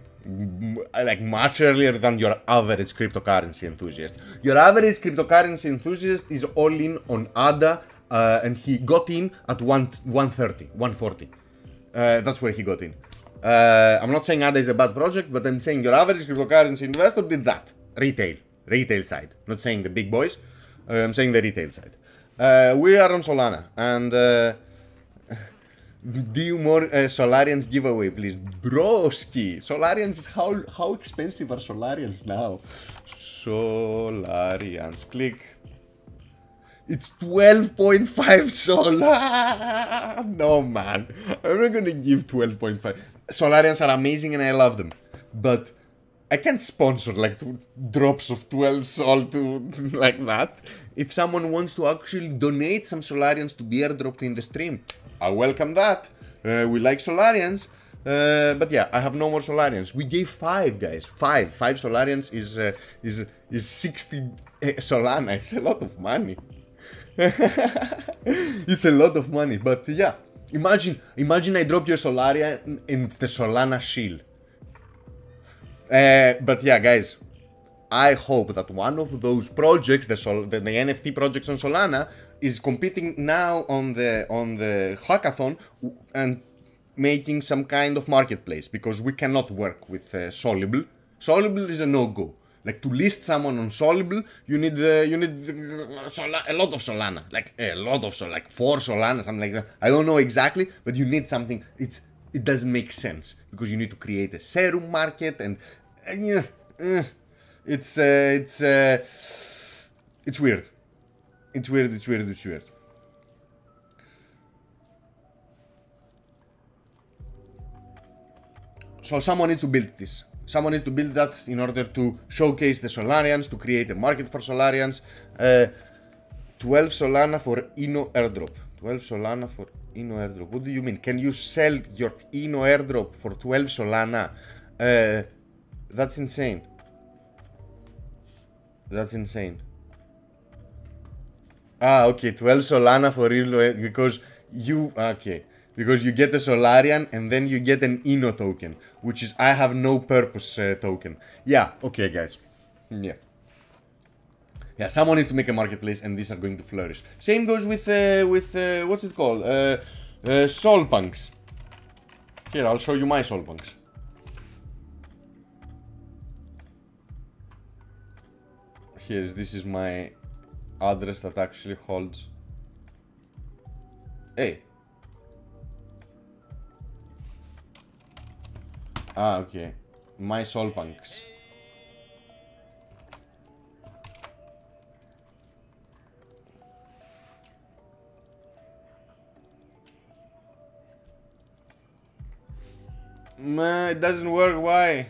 [SPEAKER 1] like much earlier than your average cryptocurrency enthusiast your average cryptocurrency enthusiast is all in on ada uh, and he got in at 1 130 140 uh, that's where he got in uh, I'm not saying ADA is a bad project, but I'm saying your average cryptocurrency investor did that. Retail. Retail side. Not saying the big boys. Uh, I'm saying the retail side. Uh, we are on Solana. And uh, *laughs* do more uh, Solarians giveaway, please. Broski. Solarians, how, how expensive are Solarians now? Solarians. Click. It's 12.5 solar. *laughs* no, man. I'm not gonna give 12.5. Solarians are amazing and I love them. But I can't sponsor like drops of 12 sol to *laughs* like that. If someone wants to actually donate some Solarians to be airdropped in the stream, I welcome that. Uh, we like Solarians. Uh, but yeah, I have no more Solarians. We gave five, guys. Five. Five Solarians is uh, is is 60 uh, Solana. It's a lot of money. *laughs* it's a lot of money, but yeah. Imagine, imagine I drop your Solaria and the Solana shield. Uh, but yeah, guys, I hope that one of those projects, the, Sol- the, the NFT projects on Solana, is competing now on the on the hackathon and making some kind of marketplace because we cannot work with uh, Solible. Solible is a no-go. Like to list someone on Solible, you need uh, you need uh, a lot of Solana, like a lot of Sol, like four Solana, something like that. I don't know exactly, but you need something. It's it doesn't make sense because you need to create a serum market and yeah, uh, it's uh, it's uh, it's weird. It's weird. It's weird. It's weird. So someone needs to build this. Someone needs to build that in order to showcase the Solarians, to create a market for Solarians. Uh, 12 Solana for Ino airdrop. 12 Solana for Ino airdrop. What do you mean? Can you sell your Ino airdrop for 12 Solana? Uh, that's insane. That's insane. Ah, okay, 12 Solana for Ino because you okay because you get a Solarian and then you get an Ino token, which is I have no purpose uh, token. Yeah, okay, guys. Yeah. Yeah, someone needs to make a marketplace, and these are going to flourish. Same goes with uh, with uh, what's it called? Uh, uh, SolPunks. Here, I'll show you my soul punks. Here's this is my address that actually holds. Hey. Ah, okay. My SolPunks. Man, it doesn't work. Why?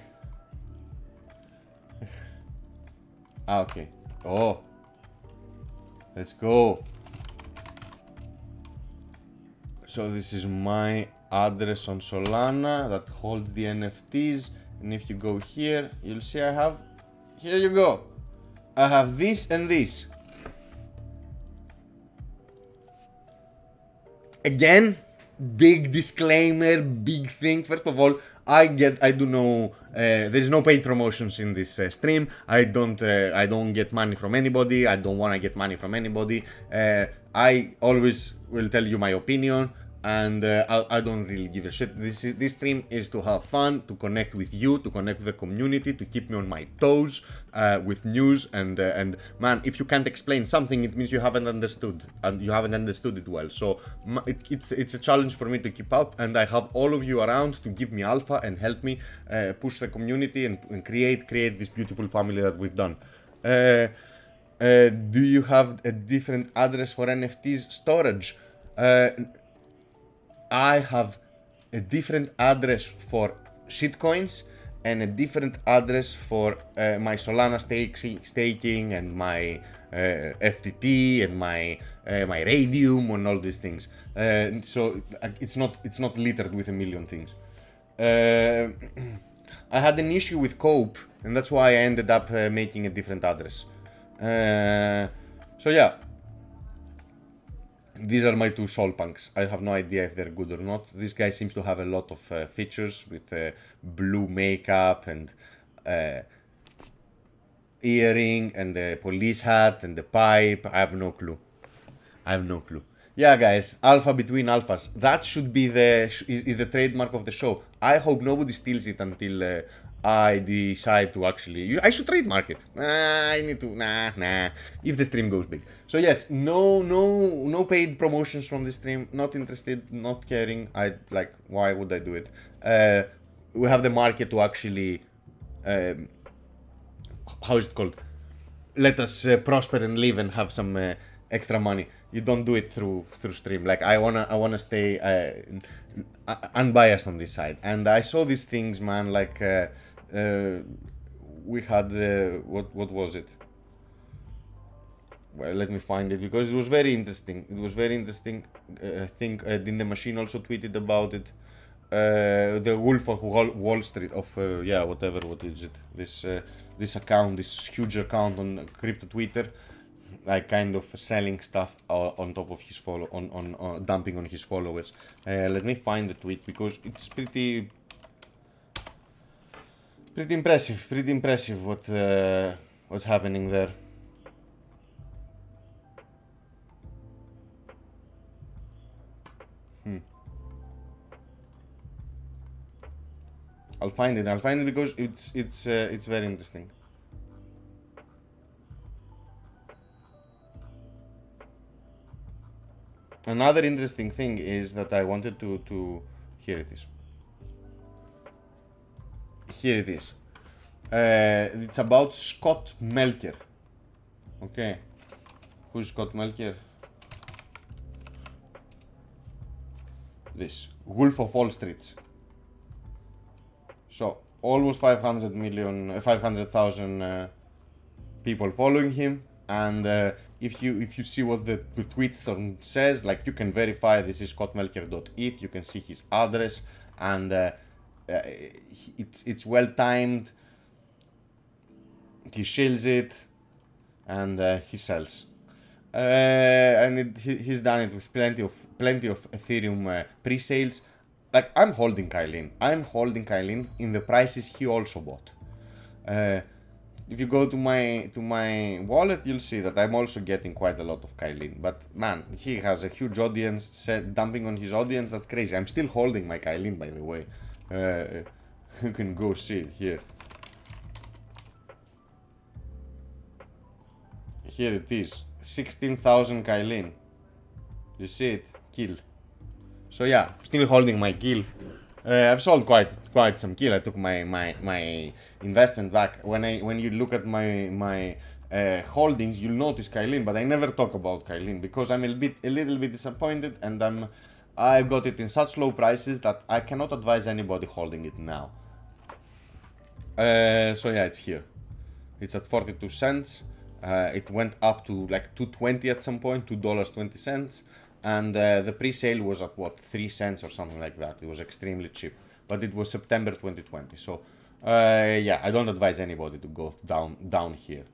[SPEAKER 1] Ah, okay. Oh. Let's go. So this is my address on Solana that holds the NFTs. And if you go here, you'll see I have, here you go. I have this and this. Again, big disclaimer, big thing. First of all, I get, I do know, uh, there is no paid promotions in this uh, stream. I don't, uh, I don't get money from anybody. I don't want to get money from anybody. Uh, I always will tell you my opinion and uh, I, I, don't really give a shit. This is this stream is to have fun, to connect with you, to connect with the community, to keep me on my toes uh, with news and uh, and man, if you can't explain something, it means you haven't understood and you haven't understood it well. So it, it's it's a challenge for me to keep up, and I have all of you around to give me alpha and help me uh, push the community and, and, create create this beautiful family that we've done. Uh, uh, do you have a different address for NFTs storage? I have a different address for shitcoins and a different address for uh, my Solana staking and my uh, FTT and my uh, my Raydium and all these things. Uh, so uh, it's not it's not littered with a million things. Uh, *clears throat* I had an issue with Cope, and that's why I ended up making a different address. so yeah, these are my two SolPunks. I have no idea if they're good or not. This guy seems to have a lot of uh, features with uh, blue makeup and uh, earring and the police hat and the pipe. I have no clue. I have no clue. Yeah, guys, alpha between alphas. That should be the is, is the trademark of the show. I hope nobody steals it until uh, I decide to actually, I should trademark it. I need to, nah, nah, if the stream goes big. So yes, no, no, no paid promotions from the stream, not interested, not caring, I, like, why would I do it? Uh, we have the market to actually, um, how is it called? Let us uh, prosper and live and have some uh, extra money. You don't do it through through stream. Like I wanna, I wanna stay uh, unbiased on this side. And I saw these things, man, like uh, uh, we had the what what was it? Well, let me find it because it was very interesting. It was very interesting. Uh, I think uh, the Machine also tweeted about it. Uh, the Wolf of Wall Street of uh, yeah whatever what is it this uh, this account this huge account on crypto Twitter like kind of selling stuff uh, on top of his follow on, on, on dumping on his followers. let me find the tweet because it's pretty pretty impressive, pretty impressive what uh, what's happening there. Hmm. I'll find it. I'll find it because it's it's uh, it's very interesting. Another interesting thing is that I wanted to to here it is here it is. Uh, it's about Scott Melker. Okay. Who's Scott Melker? This. Wolf of All Streets. So, almost 500 million, uh, 500,000 uh, people following him. And uh, if you if you see what the, the tweet says, like you can verify this is scottmelker.eth, you can see his address and uh, it's it's well timed. He shields it, and uh, he sells. Uh, and it, he, he's done it with plenty of plenty of Ethereum uh, pre-sales. Like I'm holding Kylin. I'm holding Kylin in the prices he also bought. Uh, if you go to my to my wallet, you'll see that I'm also getting quite a lot of Kylin. But man, he has a huge audience, dumping on his audience. That's crazy. I'm still holding my Kylin, by the way. Uh, *laughs* you can go see it here. Here it is. 16,000 Kylin. You see it? Kill. So yeah, still holding my kill. Uh, I've sold quite quite some kill. I took my my my investment back. When I when you look at my my uh, holdings, you'll notice Kylin, but I never talk about Kylin because I'm a bit a little bit disappointed, and I'm I got it in such low prices that I cannot advise anybody holding it now. Uh, so yeah, it's here. It's at 42 cents. Uh, it went up to like 220 at some point, $2.20. And uh, the pre-sale was at what, 3 cents or something like that. It was extremely cheap. But it was September 2020. So uh, yeah, I don't advise anybody to go down, down here.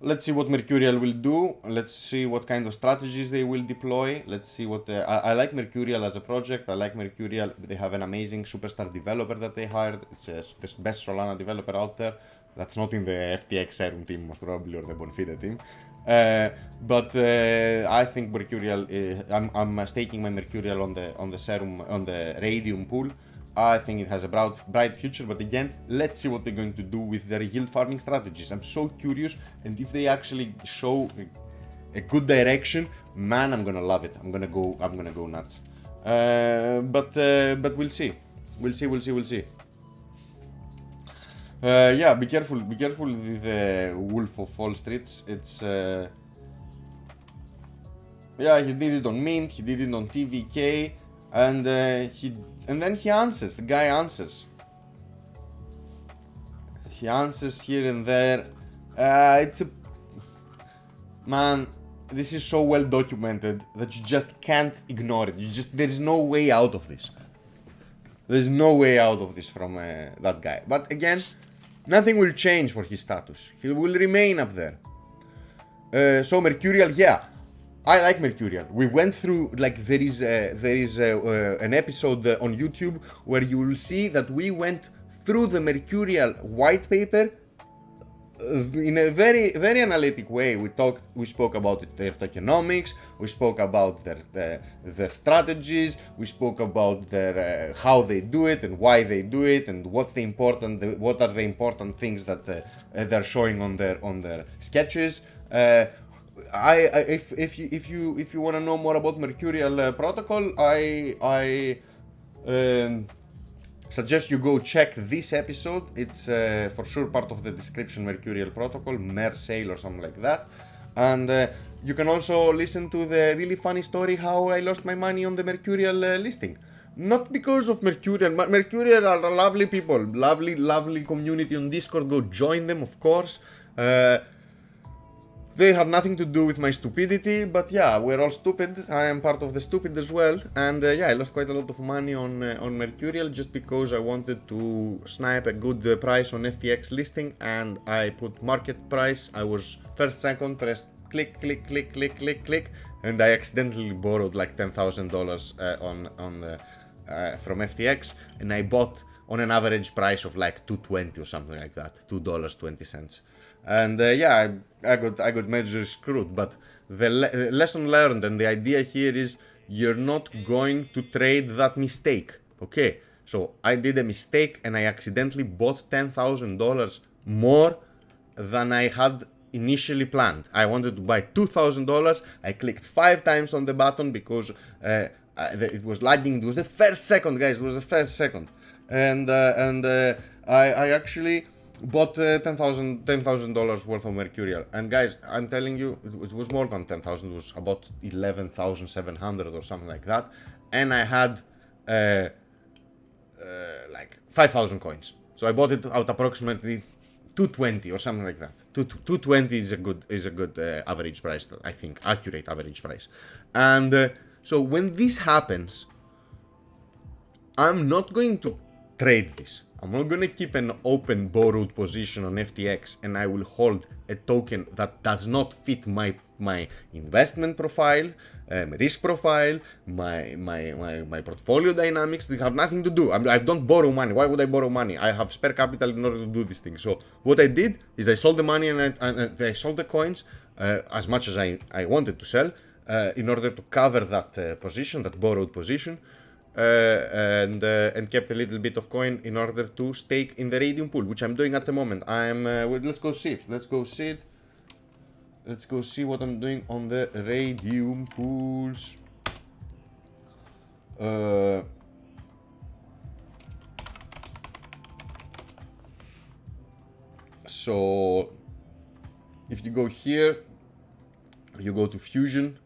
[SPEAKER 1] Uh, let's see what Mercurial will do. Let's see what kind of strategies they will deploy. Let's see what the, I, I, like Mercurial as a project. I like Mercurial. They have an amazing superstar developer that they hired. It's a, the best Solana developer out there. That's not in the FTX Serum team, most probably, or the Bonfida team. Uh, but uh, I think Mercurial. Uh, I'm, I'm staking my Mercurial on the on the Serum on the Raydium pool. I think it has a bright, bright future, but again, let's see what they're going to do with their yield farming strategies. I'm so curious, and if they actually show a good direction, man, I'm gonna love it. I'm gonna go. I'm gonna go nuts. Uh, but uh, but we'll see. We'll see. We'll see. We'll see. Uh, yeah, be careful. Be careful with the Wolf of Wall Streets. It's uh, yeah, he did it on Mint. He did it on TVK, and uh, he and then he answers. The guy answers. He answers here and there. Uh, it's a man this is so well documented that you just can't ignore it. You just there is no way out of this. There's no way out of this from uh, that guy. But again, nothing will change for his status. He will remain up there. Uh, so Mercurial, yeah, I like Mercurial. We went through like there is a, there is a, uh, an episode uh, on YouTube where you will see that we went through the Mercurial white paper in a very very analytic way we talked we spoke about their tokenomics we spoke about their their, their strategies we spoke about their uh, how they do it and why they do it and what's the important what are the important things that uh, they're showing on their on their sketches uh, I, if if you if you if you want to know more about mercurial uh, protocol i i um, suggest you go check this episode. It's uh, for sure part of the description Mercurial Protocol, Mersale or something like that. And uh, you can also listen to the really funny story how I lost my money on the Mercurial uh, listing. Not because of Mercurial. Mercurial are lovely people, lovely, lovely community on Discord. Go join them, of course. They have nothing to do with my stupidity, but yeah, we're all stupid. I am part of the stupid as well, and uh, yeah, I lost quite a lot of money on uh, on Mercurial just because I wanted to snipe a good uh, price on FTX listing, and I put market price. I was first, second, pressed click, click, click, click, click, click, and I accidentally borrowed like ten thousand uh, dollars on on uh, from FTX, and I bought on an average price of like two twenty or something like that, two dollars twenty cents and uh, yeah, I, I, got I got major screwed. But the le lesson learned and the idea here is you're not going to trade that mistake. Okay, so I did a mistake and I accidentally bought ten thousand dollars more than I had initially planned. I wanted to buy two thousand dollars. I clicked five times on the button because uh, it was lagging. It was the first second, guys. It was the first second, and uh, and uh, I I actually bought uh, $10,000 $10, worth of mercurial. And guys i'm telling you it, it was more than 10000 it was about 11700 or something like that. And i had uh, uh, like 5000 coins. So i bought it out approximately 220 or something like that. 220 is a good is a good uh, average price i think accurate average price. And uh, so when this happens i'm not going to trade this I'm not gonna keep an open borrowed position on FTX and I will hold a token that does not fit my my investment profile, um, risk profile, my, my my my portfolio dynamics. They have nothing to do. I, I don't borrow money. Why would I borrow money? I have spare capital in order to do this thing. So what I did is I sold the money and I, and I sold the coins uh, as much as I, I wanted to sell uh, in order to cover that uh, position, that borrowed position. Uh, and uh, and kept a little bit of coin in order to stake in the raydium pool, which I'm doing at the moment. I'm uh, well, let's go see it. Let's go see it. Let's go see what I'm doing on the raydium pools. Uh, so if you go here, you go to fusion.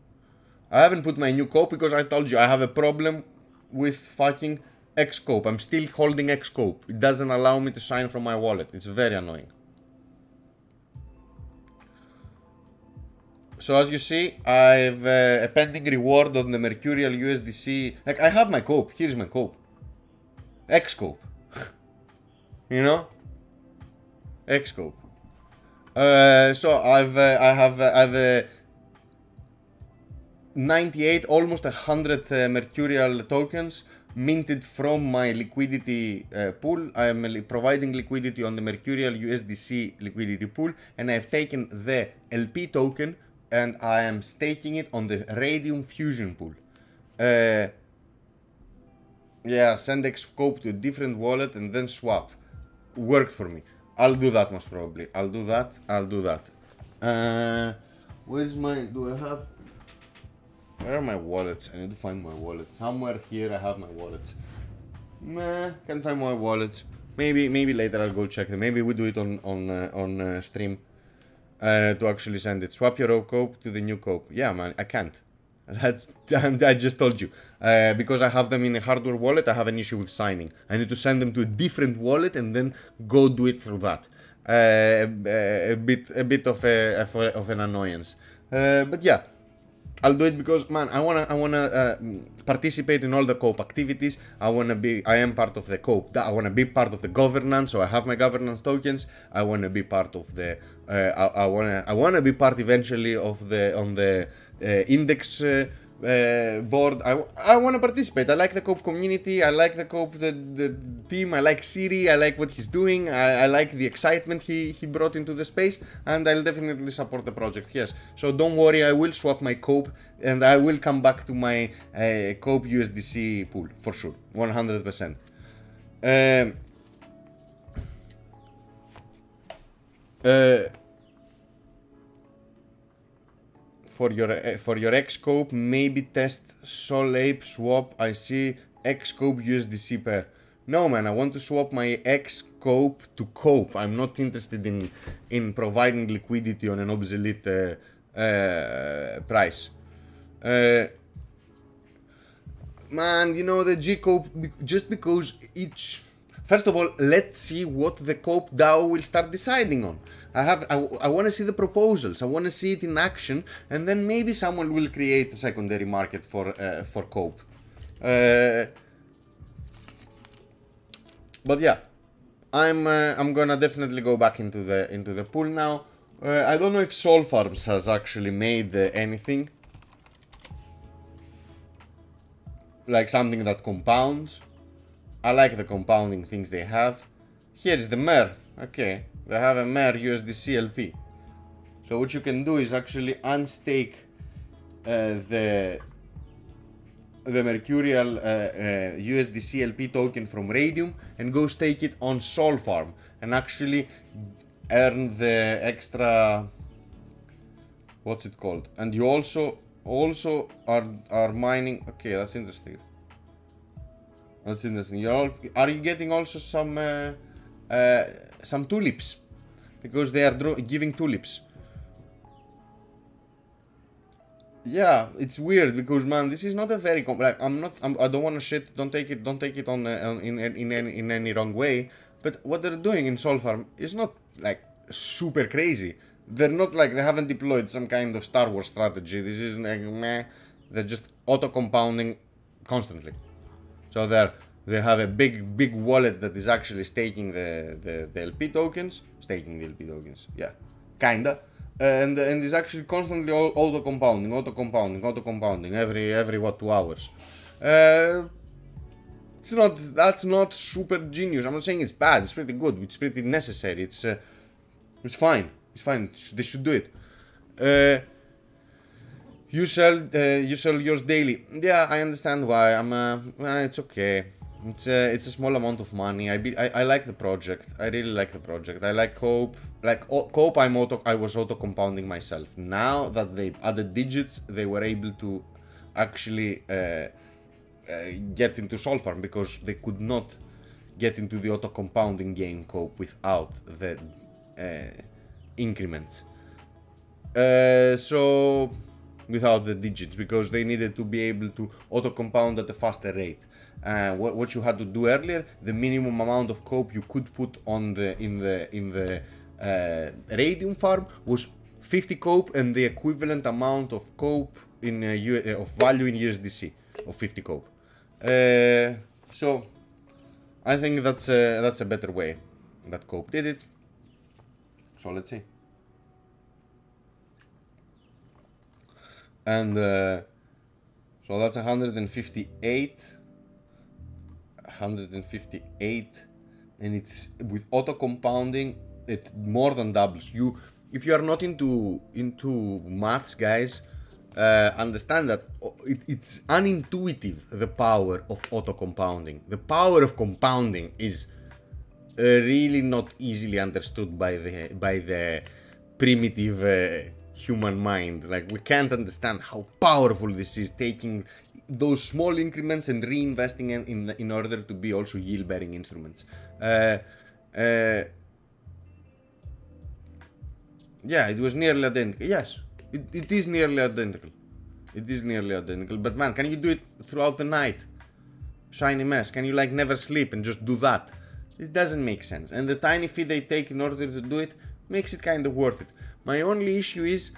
[SPEAKER 1] I haven't put my new code because I told you I have a problem with fucking xCOPE. I'm still holding xCOPE. It doesn't allow me to sign from my wallet. It's very annoying. So as you see, I have uh, a pending reward on the Mercurial USDC. Like I have my cope. Here's my cope. xCOPE. *laughs* you know? xCOPE. Uh, so I've uh, I have uh, I've uh, 98, almost 100 uh, Mercurial tokens minted from my liquidity uh, pool. I am li- providing liquidity on the Mercurial USDC liquidity pool, and I have taken the LP token and I am staking it on the Raydium Fusion pool. Uh, yeah, send xCOPE to a different wallet and then swap. Worked for me. I'll do that most probably. I'll do that. I'll do that. Uh, where's my? Do I have? Where are my wallets? I need to find my wallets. Somewhere here I have my wallets. Nah, can't find my wallets. Maybe maybe later I'll go check them. Maybe we do it on on uh, on uh, stream uh, to actually send it. Swap your old cope to the new cope. Yeah, man, I can't. *laughs* That, I just told you. Uh, because I have them in a hardware wallet, I have an issue with signing. I need to send them to a different wallet and then go do it through that. Uh, a, bit, a bit of, a, of an annoyance. Uh, but yeah, I'll do it because man, I wanna I wanna uh, participate in all the cope activities. I wanna be I am part of the cope. I wanna be part of the governance. So I have my governance tokens. I wanna be part of the. Uh, I, I, wanna I wanna be part eventually of the on the uh, index. Uh, board. I, I want to participate. I like the Cope community. I like the Cope the, the team. I like Siri. I like what he's doing. I, I like the excitement he, he brought into the space, and I'll definitely support the project. Yes. So don't worry. I will swap my Cope, and I will come back to my uh, Cope USDC pool for sure, 100%. Um, uh, for your uh, for your xCOPE, maybe test Solape swap. I see xCOPE USDC pair. No man, I want to swap my xCOPE to Cope. I'm not interested in in providing liquidity on an obsolete uh, uh, price. Man, you know the G Cope just because each. First of all, let's see what the Cope DAO will start deciding on. I have I, I want to see the proposals. I want to see it in action, and then maybe someone will create a secondary market for uh, for Cope. Uh, but yeah, I'm uh, I'm gonna definitely go back into the into the pool now. Uh, I don't know if Sol Farms has actually made uh, anything like something that compounds. I like the compounding things they have. Here is the MER. Okay, they have a MER USDC LP. So what you can do is actually unstake uh, the the Mercurial uh, uh, USDC LP token from Raydium and go stake it on Sol Farm and actually earn the extra what's it called? And you also also are are mining okay that's interesting. That's interesting. You all are you getting also some uh, uh, some tulips because they are giving tulips. Yeah it's weird because man this is not a very com- like i'm not I'm, i do not want to shit don't take it don't take it on, uh, in, in, in, any, in any wrong way but what they're doing in Sol Farm is not like super crazy. They're not like they haven't deployed some kind of star wars strategy. This isn't like meh they're just auto compounding constantly. So they're they have a big big wallet that is actually staking the, the, the LP tokens, staking the LP tokens, yeah, kinda, and and is actually constantly auto compounding, auto compounding, auto compounding every every what two hours. Uh, it's not that's not super genius. I'm not saying it's bad. It's pretty good. It's pretty necessary. It's uh, it's fine. It's fine. They should do it. Uh, you sell uh, you sell yours daily. Yeah, I understand why. I'm. Uh, it's okay. It's a, it's a small amount of money. I, be, I, I like the project. I really like the project. I like Cope. Like Cope, I'm auto. I was auto compounding myself. Now that they added digits, they were able to actually uh, uh, get into Sol Farm because they could not get into the auto compounding game Cope without the uh, increments. Uh, so without the digits because they needed to be able to auto compound at a faster rate uh, what, what, you had to do earlier, the minimum amount of cope you could put on the in the in the uh, raydium farm was 50 cope, and the equivalent amount of cope in uh, uh, of value in USDC of 50 cope. Uh, so I think that's a, that's a better way that cope did it. So let's see. And so that's 158 158 and it's with auto compounding it more than doubles. You if you are not into into maths guys uh, understand that it, it's unintuitive the power of auto compounding. The power of compounding is uh, really not easily understood by the by the primitive uh, human mind. Like we can't understand how powerful this is taking those small increments and reinvesting in in, in order to be also yield bearing instruments. Uh, uh, yeah it was nearly identical. Yes it, it is nearly identical. It is nearly identical. But man can you do it throughout the night? Shiny mess. Can you like never sleep and just do that? It doesn't make sense. And the tiny fee they take in order to do it makes it kind of worth it. My only issue is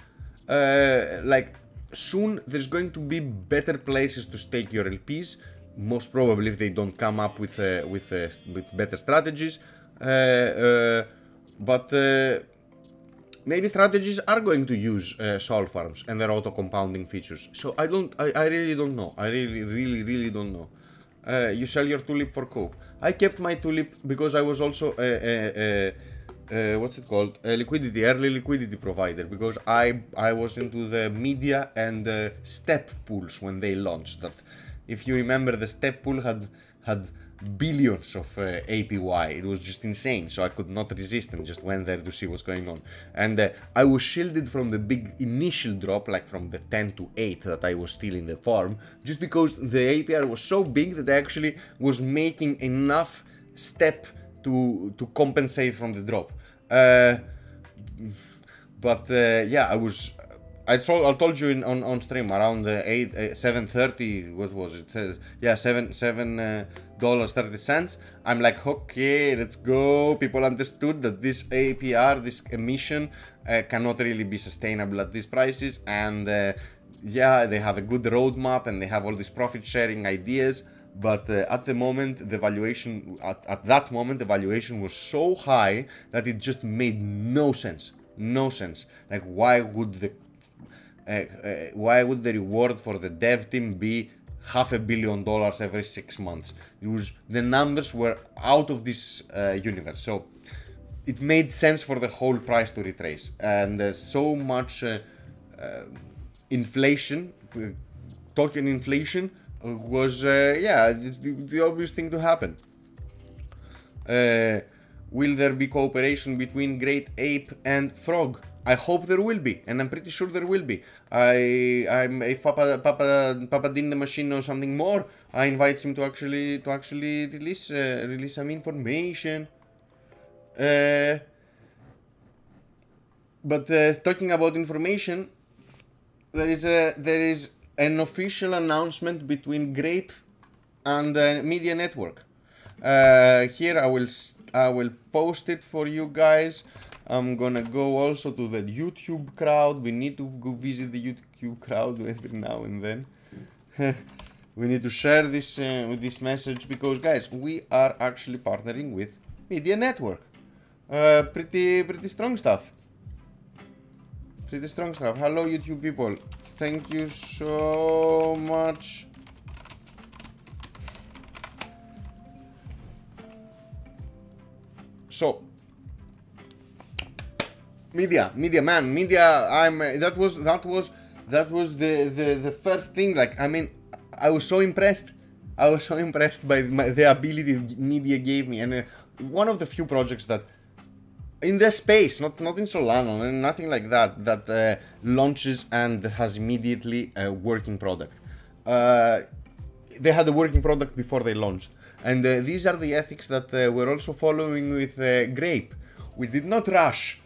[SPEAKER 1] uh, like soon there's going to be better places to stake your LPs. Most probably if they don't come up with uh, with uh, with better strategies. Uh, uh, but uh, maybe strategies are going to use sol farms and their auto compounding features. So I don't. I, I really don't know. I really really really don't know. you sell your tulip for coke. I kept my tulip because I was also uh, what's it called? A liquidity early liquidity provider because I I was into the media and uh, step pools when they launched that. If you remember the step pool had had billions of uh, APY it was just insane so I could not resist and just went there to see what's going on. And uh, I was shielded from the big initial drop like from the 10 to 8 that I was still in the farm just because the APR was so big that I actually was making enough step to to compensate from the drop. Uh, but uh, yeah, I was. I told I told you in, on on stream around uh, eight uh, seven thirty. What was it? Uh, yeah, seven seven uh, dollars thirty cents. I'm like, okay, let's go. People understood that this APR, this emission, uh, cannot really be sustainable at these prices, and uh, yeah, they have a good roadmap and they have all these profit sharing ideas but uh, at the moment the valuation at, at that moment the valuation was so high that it just made no sense. No sense. Like why would the uh, uh, why would the reward for the dev team be half a billion dollars every six months? It was the numbers were out of this uh, universe. So it made sense for the whole price to retrace. And uh, so much uh, inflation token inflation was uh, yeah it's the, the, obvious thing to happen. Uh, will there be cooperation between great ape and frog? I hope there will be and i'm pretty sure there will be. I i'm if papa papa papa din the machine knows something more i invite him to actually to actually release uh, release some information. Uh, but uh, talking about information there is a there is an official announcement between Grape and the Media Network. Uh, here I will I will post it for you guys. I'm gonna go also to the YouTube crowd. We need to go visit the YouTube crowd *laughs* every now and then. *laughs* we need to share this uh, this message because guys, we are actually partnering with Media Network. Uh, pretty pretty strong stuff. Pretty strong stuff. Hello YouTube people thank you so much. So, media, media, man, media. I'm. That was that was that was the the the first thing. Like, I mean, I was so impressed. I was so *laughs* impressed by my, the ability media gave me, and uh, one of the few projects that in the space, not not in Solana, and nothing like that. That uh, launches and has immediately a working product. Uh, they had a working product before they launched, and uh, these are the ethics that uh, we're also following with uh, Grape. We did not rush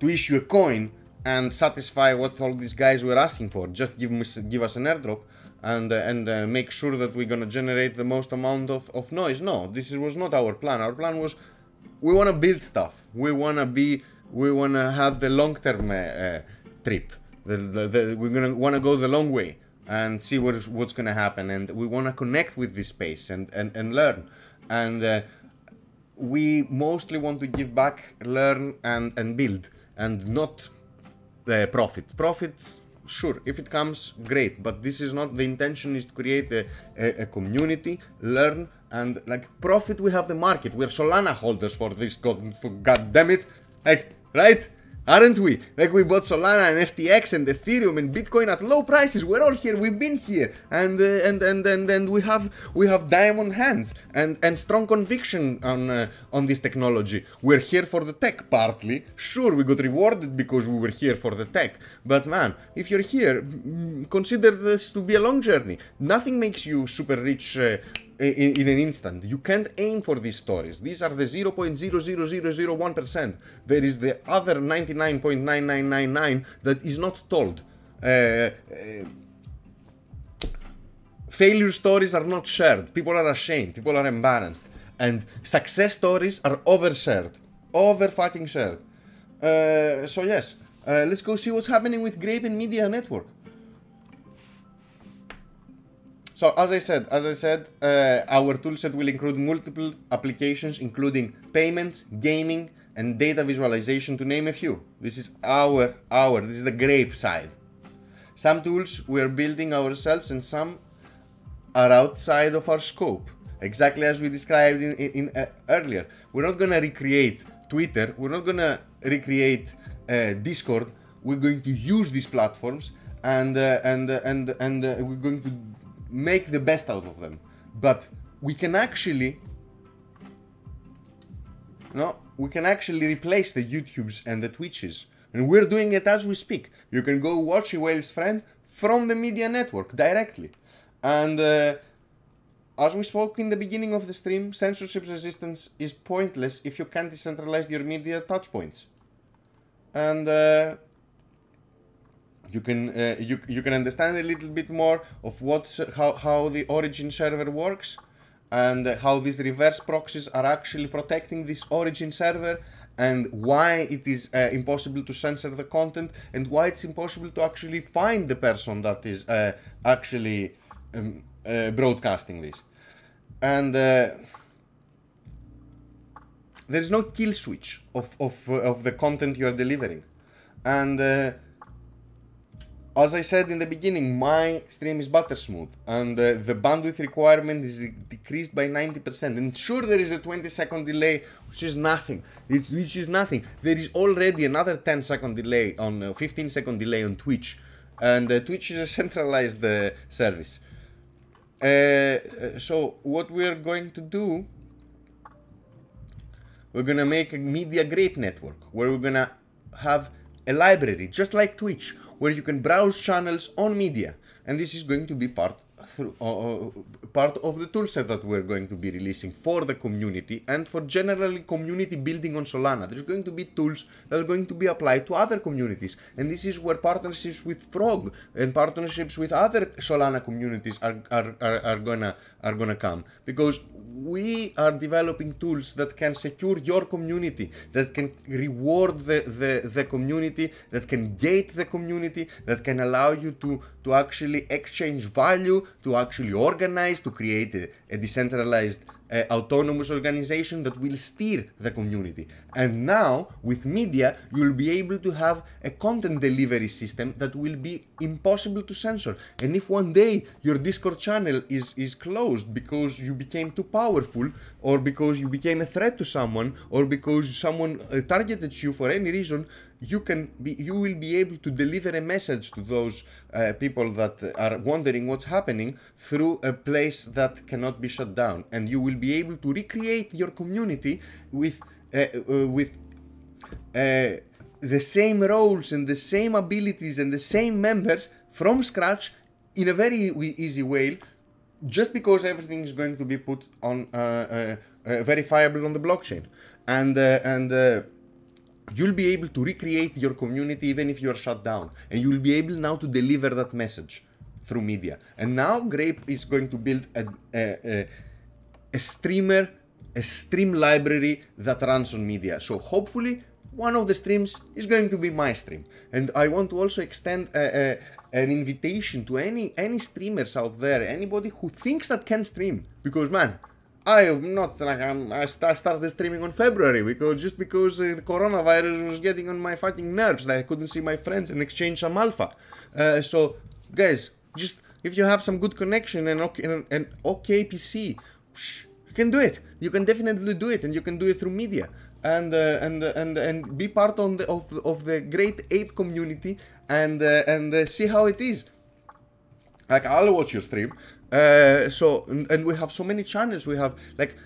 [SPEAKER 1] to issue a coin and satisfy what all these guys were asking for. Just give us give us an airdrop and uh, and make sure that we're gonna generate the most amount of, of noise. No, this was not our plan. Our plan was we want to build stuff. We want to be, we want to have the long term uh, uh, trip. The, the, the, we're gonna want to go the long way and see what, what's gonna happen. And we want to connect with this space and and, and learn. And uh, we mostly want to give back, learn, and and build, and not the profit. Profit, sure, if it comes, great. But this is not the intention. Is to create a, a, a community, learn, and like profit. We have the market. We're Solana holders for this. God, for God damn it, like right. Aren't we? Like we bought Solana and FTX and Ethereum and Bitcoin at low prices. We're all here. We've been here, and uh, and, and and and we have we have diamond hands and and strong conviction on uh, on this technology. We're here for the tech partly. Sure, we got rewarded because we were here for the tech. But man, if you're here, consider this to be a long journey. Nothing makes you super rich. Uh, in, in, an instant. You can't aim for these stories. These are the 0.00001%. There is the other 99.9999 that is not told. Uh, uh, failure stories are not shared. People are ashamed. People are embarrassed. And success stories are overshared. Over fucking shared. Uh, so yes, uh, let's go see what's happening with Grape and Media Network. So as I said, as I said, uh, our toolset will include multiple applications, including payments, gaming, and data visualization, to name a few. This is our our. This is the grape side. Some tools we are building ourselves, and some are outside of our scope. Exactly as we described in, in, uh, earlier. We're not gonna recreate Twitter. We're not gonna recreate uh, Discord. We're going to use these platforms, and uh, and uh, and and uh, we're going to make the best out of them. But we can actually no, we can actually replace the YouTubes and the Twitches. And we're doing it as we speak. You can go watch a Whale's Friend from the media network directly. And uh, as we spoke in the beginning of the stream, censorship resistance is pointless if you can't decentralize your media touchpoints. And uh, you can uh, you, you can understand a little bit more of what how, how the origin server works and how these reverse proxies are actually protecting this origin server and why it is uh, impossible to censor the content and why it's impossible to actually find the person that is uh, actually um, uh, broadcasting this. And uh, there's no kill switch of, of, of the content you're delivering. And uh, as I said in the beginning, my stream is butter smooth, and uh, the bandwidth requirement is decreased by 90%. And sure, there is a 20 second delay, which is nothing. It, which is nothing. There is already another 10 second delay on uh, 15 second delay on Twitch, and uh, Twitch is a centralized uh, service. Uh, uh, so what we're going to do, we're gonna make a media grape network where we're gonna have a library, just like Twitch where you can browse channels on media. And this is going to be part through, uh, uh, part of the toolset that we're going to be releasing for the community and for generally community building on Solana. There's going to be tools that are going to be applied to other communities, and this is where partnerships with Frog and partnerships with other Solana communities are, are, are, are gonna are gonna come because we are developing tools that can secure your community, that can reward the, the, the community, that can gate the community, that can allow you to, to actually exchange value, to actually organize, to create a, a decentralized uh, autonomous organization that will steer the community. And now, with media, you'll be able to have a content delivery system that will be impossible to censor. And if one day your Discord channel is, is closed because you became too powerful, or because you became a threat to someone, or because someone uh, targeted you for any reason, you can be you will be able to deliver a message to those uh, people that are wondering what's happening through a place that cannot be shut down. And you will be able to recreate your community with uh, uh, with uh, the same roles and the same abilities and the same members from scratch in a very easy way just because everything is going to be put on uh, uh, verifiable on the blockchain. And and you'll be able to recreate your community even if you're shut down. And you'll be able now to deliver that message through media. And now Grape is going to build a, a, a, a streamer, a stream library that runs on media. So hopefully one of the streams is going to be my stream. And I want to also extend a, a, an invitation to any any streamers out there, anybody who thinks that can stream. Because man, I'm not like I'm, I start, started streaming on February because just because uh, the coronavirus was getting on my fucking nerves that I couldn't see my friends and exchange some alpha. Uh, so guys, just if you have some good connection and okay, and, and okay PC, you can do it. You can definitely do it, and you can do it through media and uh, and and and be part on the, of of the great ape community and uh, and uh, see how it is. Like I'll watch your stream. Uh, so and, and we have so many channels. We have like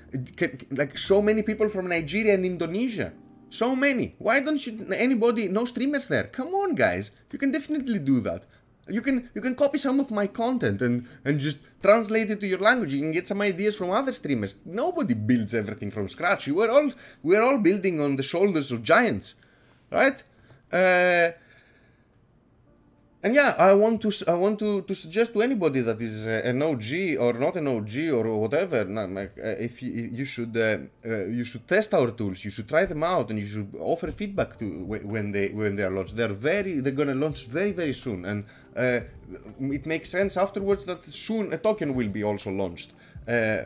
[SPEAKER 1] like so many people from Nigeria and Indonesia. So many. Why don't you anybody no streamers there? Come on, guys. You can definitely do that. You can you can copy some of my content and and just translate it to your language. You can get some ideas from other streamers. Nobody builds everything from scratch. We're all we're all building on the shoulders of giants, right? Uh, and yeah, I want to I want to, to suggest to anybody that is uh, an OG or not an OG or whatever, uh, if you, should uh, uh, you should test our tools, you should try them out, and you should offer feedback to when they when they are launched. They're very they're gonna launch very very soon, and uh, it makes sense afterwards that soon a token will be also launched. Uh,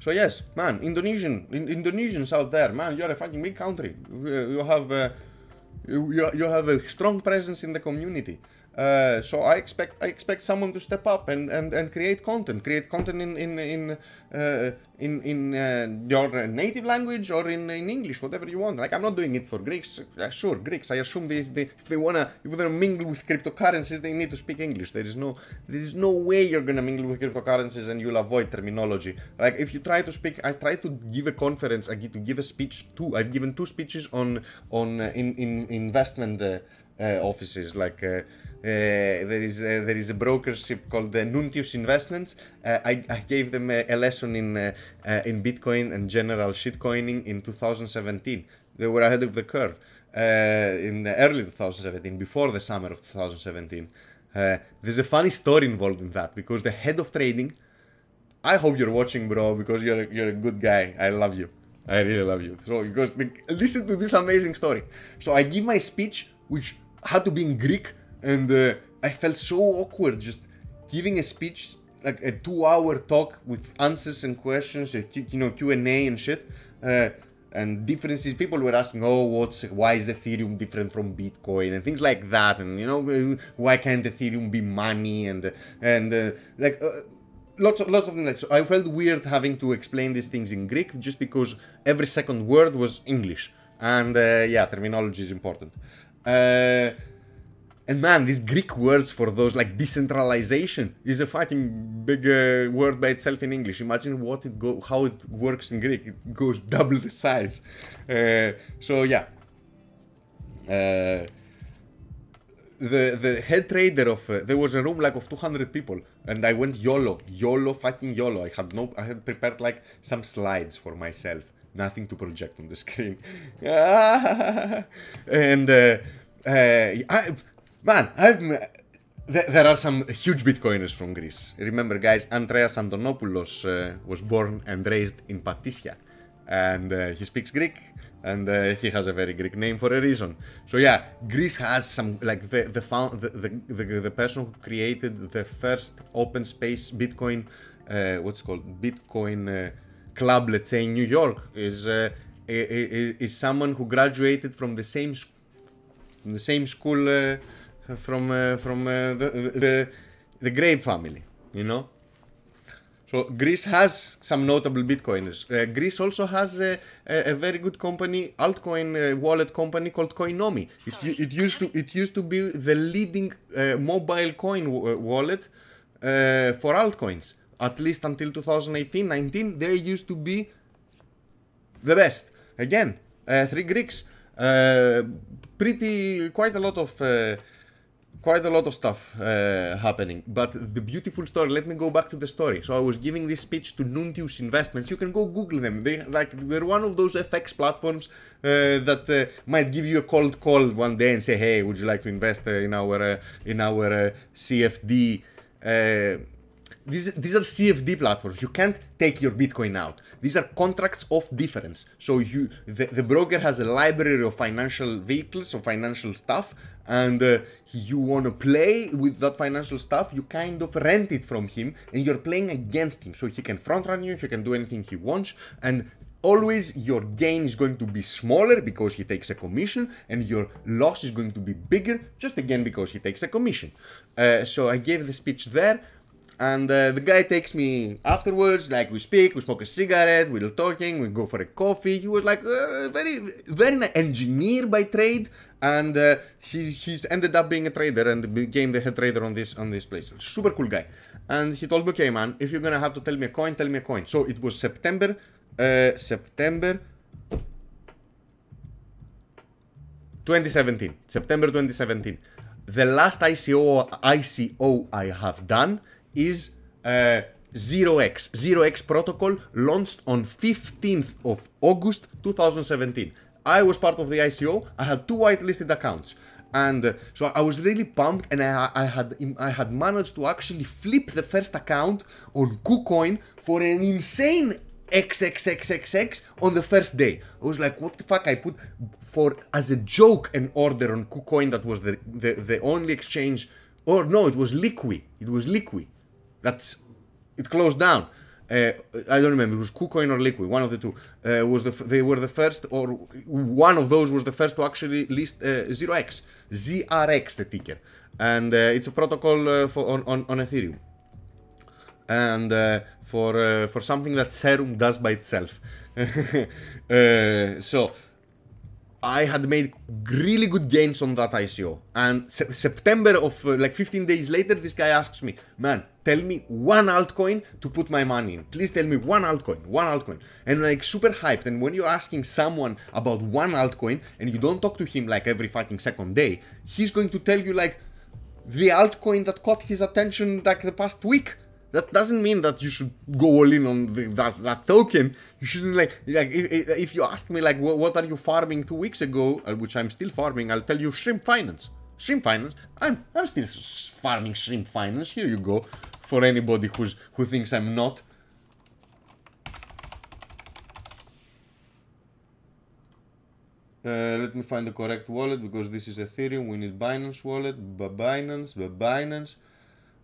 [SPEAKER 1] so yes, man, Indonesian in, Indonesians out there, man, you're a fucking big country. You have you, you have a strong presence in the community. Uh, so I expect I expect someone to step up and, and, and create content, create content in in in uh, in, in uh, your native language or in, in English, whatever you want. Like I'm not doing it for Greeks. Uh, sure, Greeks. I assume they, they if they wanna if they mingle with cryptocurrencies, they need to speak English. There is no there is no way you're gonna mingle with cryptocurrencies and you'll avoid terminology. Like if you try to speak, I try to give a conference, I to give a speech. Two I've given two speeches on on uh, in in investment offices like. Uh, there is uh, there is a brokership called uh, Nuntius Investments. I, I, gave them a, a lesson in in Bitcoin and general shitcoining in 2017. They were ahead of the curve in the early 2017, before the summer of 2017. there's a funny story involved in that because the head of trading. I hope you're watching, bro, because you're a, you're a good guy. I love you. I really love you. So, because listen to this amazing story. So, I give my speech, which had to be in Greek and uh, I felt so awkward just giving a speech like a two-hour talk with answers and questions, you know, Q and A and shit, uh, and differences. People were asking, "Oh, what's why is Ethereum different from Bitcoin?" and things like that, and you know, why can't Ethereum be money and and uh, like. Uh, lots of lots of things like so I felt weird having to explain these things in Greek just because every second word was English and uh, yeah terminology is important uh, and man, these Greek words for those like decentralization is a fucking big uh, word by itself in English. Imagine what it go, how it works in Greek. It goes *laughs* double the size. Uh, so yeah. Uh, the the head trader of uh, there was a room like of 200 people and I went YOLO YOLO fucking YOLO I had no I had prepared like some slides for myself nothing to project on the *laughs* screen *laughs* and uh, uh, I, Man, I've there are some huge Bitcoiners from Greece. Remember, guys, Andreas Antonopoulos uh, was born and raised in Patissia, and uh, he speaks Greek, and uh, he has a very Greek name for a reason. So yeah, Greece has some like the the found, the, the, the, the person who created the first open space Bitcoin, uh, what's called Bitcoin uh, club, let's say in New York, is uh, is someone who graduated from the same from the same school from uh, from uh, the, the the Grape family, you know. So Greece has some notable Bitcoiners. Uh, Greece also has a, a, a, very good company, altcoin uh, wallet company called Coinomi. It, it, used to it used to be the leading uh, mobile coin uh, wallet for altcoins. At least until 2018-19, they used to be the best. Again, three Greeks. pretty quite a lot of quite a lot of stuff uh, happening. But the beautiful story. Let me go back to the story. So I was giving this speech to Nuntius Investments. You can go Google them. They like they're one of those FX platforms uh, that uh, might give you a cold call one day and say, "Hey, would you like to invest uh, in our uh, in our uh, CFD?" These these are CFD platforms. You can't take your Bitcoin out. These are contracts of difference. So you the, the broker has a library of financial vehicles or financial stuff, and uh, you want to play with that financial stuff. You kind of rent it from him, and you're playing against him. So he can front run you. He can do anything he wants, and always your gain is going to be smaller because he takes a commission and your loss is going to be bigger just again because he takes a commission uh, so i gave the speech there and uh, the guy takes me afterwards like we speak we smoke a cigarette we're talking we go for a coffee he was like uh, very very nice engineer by trade and uh, he he's ended up being a trader and became the head trader on this on this place super cool guy and he told me okay man if you're gonna have to tell me a coin tell me a coin so it was september uh, September 2017. September 2017. The last ICO ICO I have done is uh, 0x. 0x protocol launched on 15th of August 2017. I was part of the ICO. I had two whitelisted accounts and uh, so I was really pumped, and I, I, had I had managed to actually flip the first account on KuCoin for an insane XXXXX on the first day. I was like, what the fuck? I put for as a joke an order on KuCoin that was the, the, the only exchange. Or no, it was Liqui. It was Liqui. That's it closed down. Uh, I don't remember. It was KuCoin or Liquid, one of the two. Uh, was the they were the first, or one of those was the first to actually list uh, 0x, ZRX, the ticker, and uh, it's a protocol uh, for on, on, on Ethereum and uh, for for something that Serum does by itself. *laughs* so I had made really good gains on that ICO, and se- September of uh, like 15 days later, this guy asks me, "Man, tell me one altcoin to put my money in. Please tell me one altcoin, one altcoin." And like super hyped. And when you're asking someone about one altcoin and you don't talk to him like every fucking second day, he's going to tell you like the altcoin that caught his attention like the past week that doesn't mean that you should go all in on the, that that token. You shouldn't like like if, if you asked me like what, are you farming two weeks ago, uh, which I'm still farming, I'll tell you shrimp finance. Shrimp finance. I'm I'm still farming shrimp finance. Here you go for anybody who's who thinks I'm not. Uh, let me find the correct wallet because this is Ethereum. We need Binance wallet. Binance, Binance.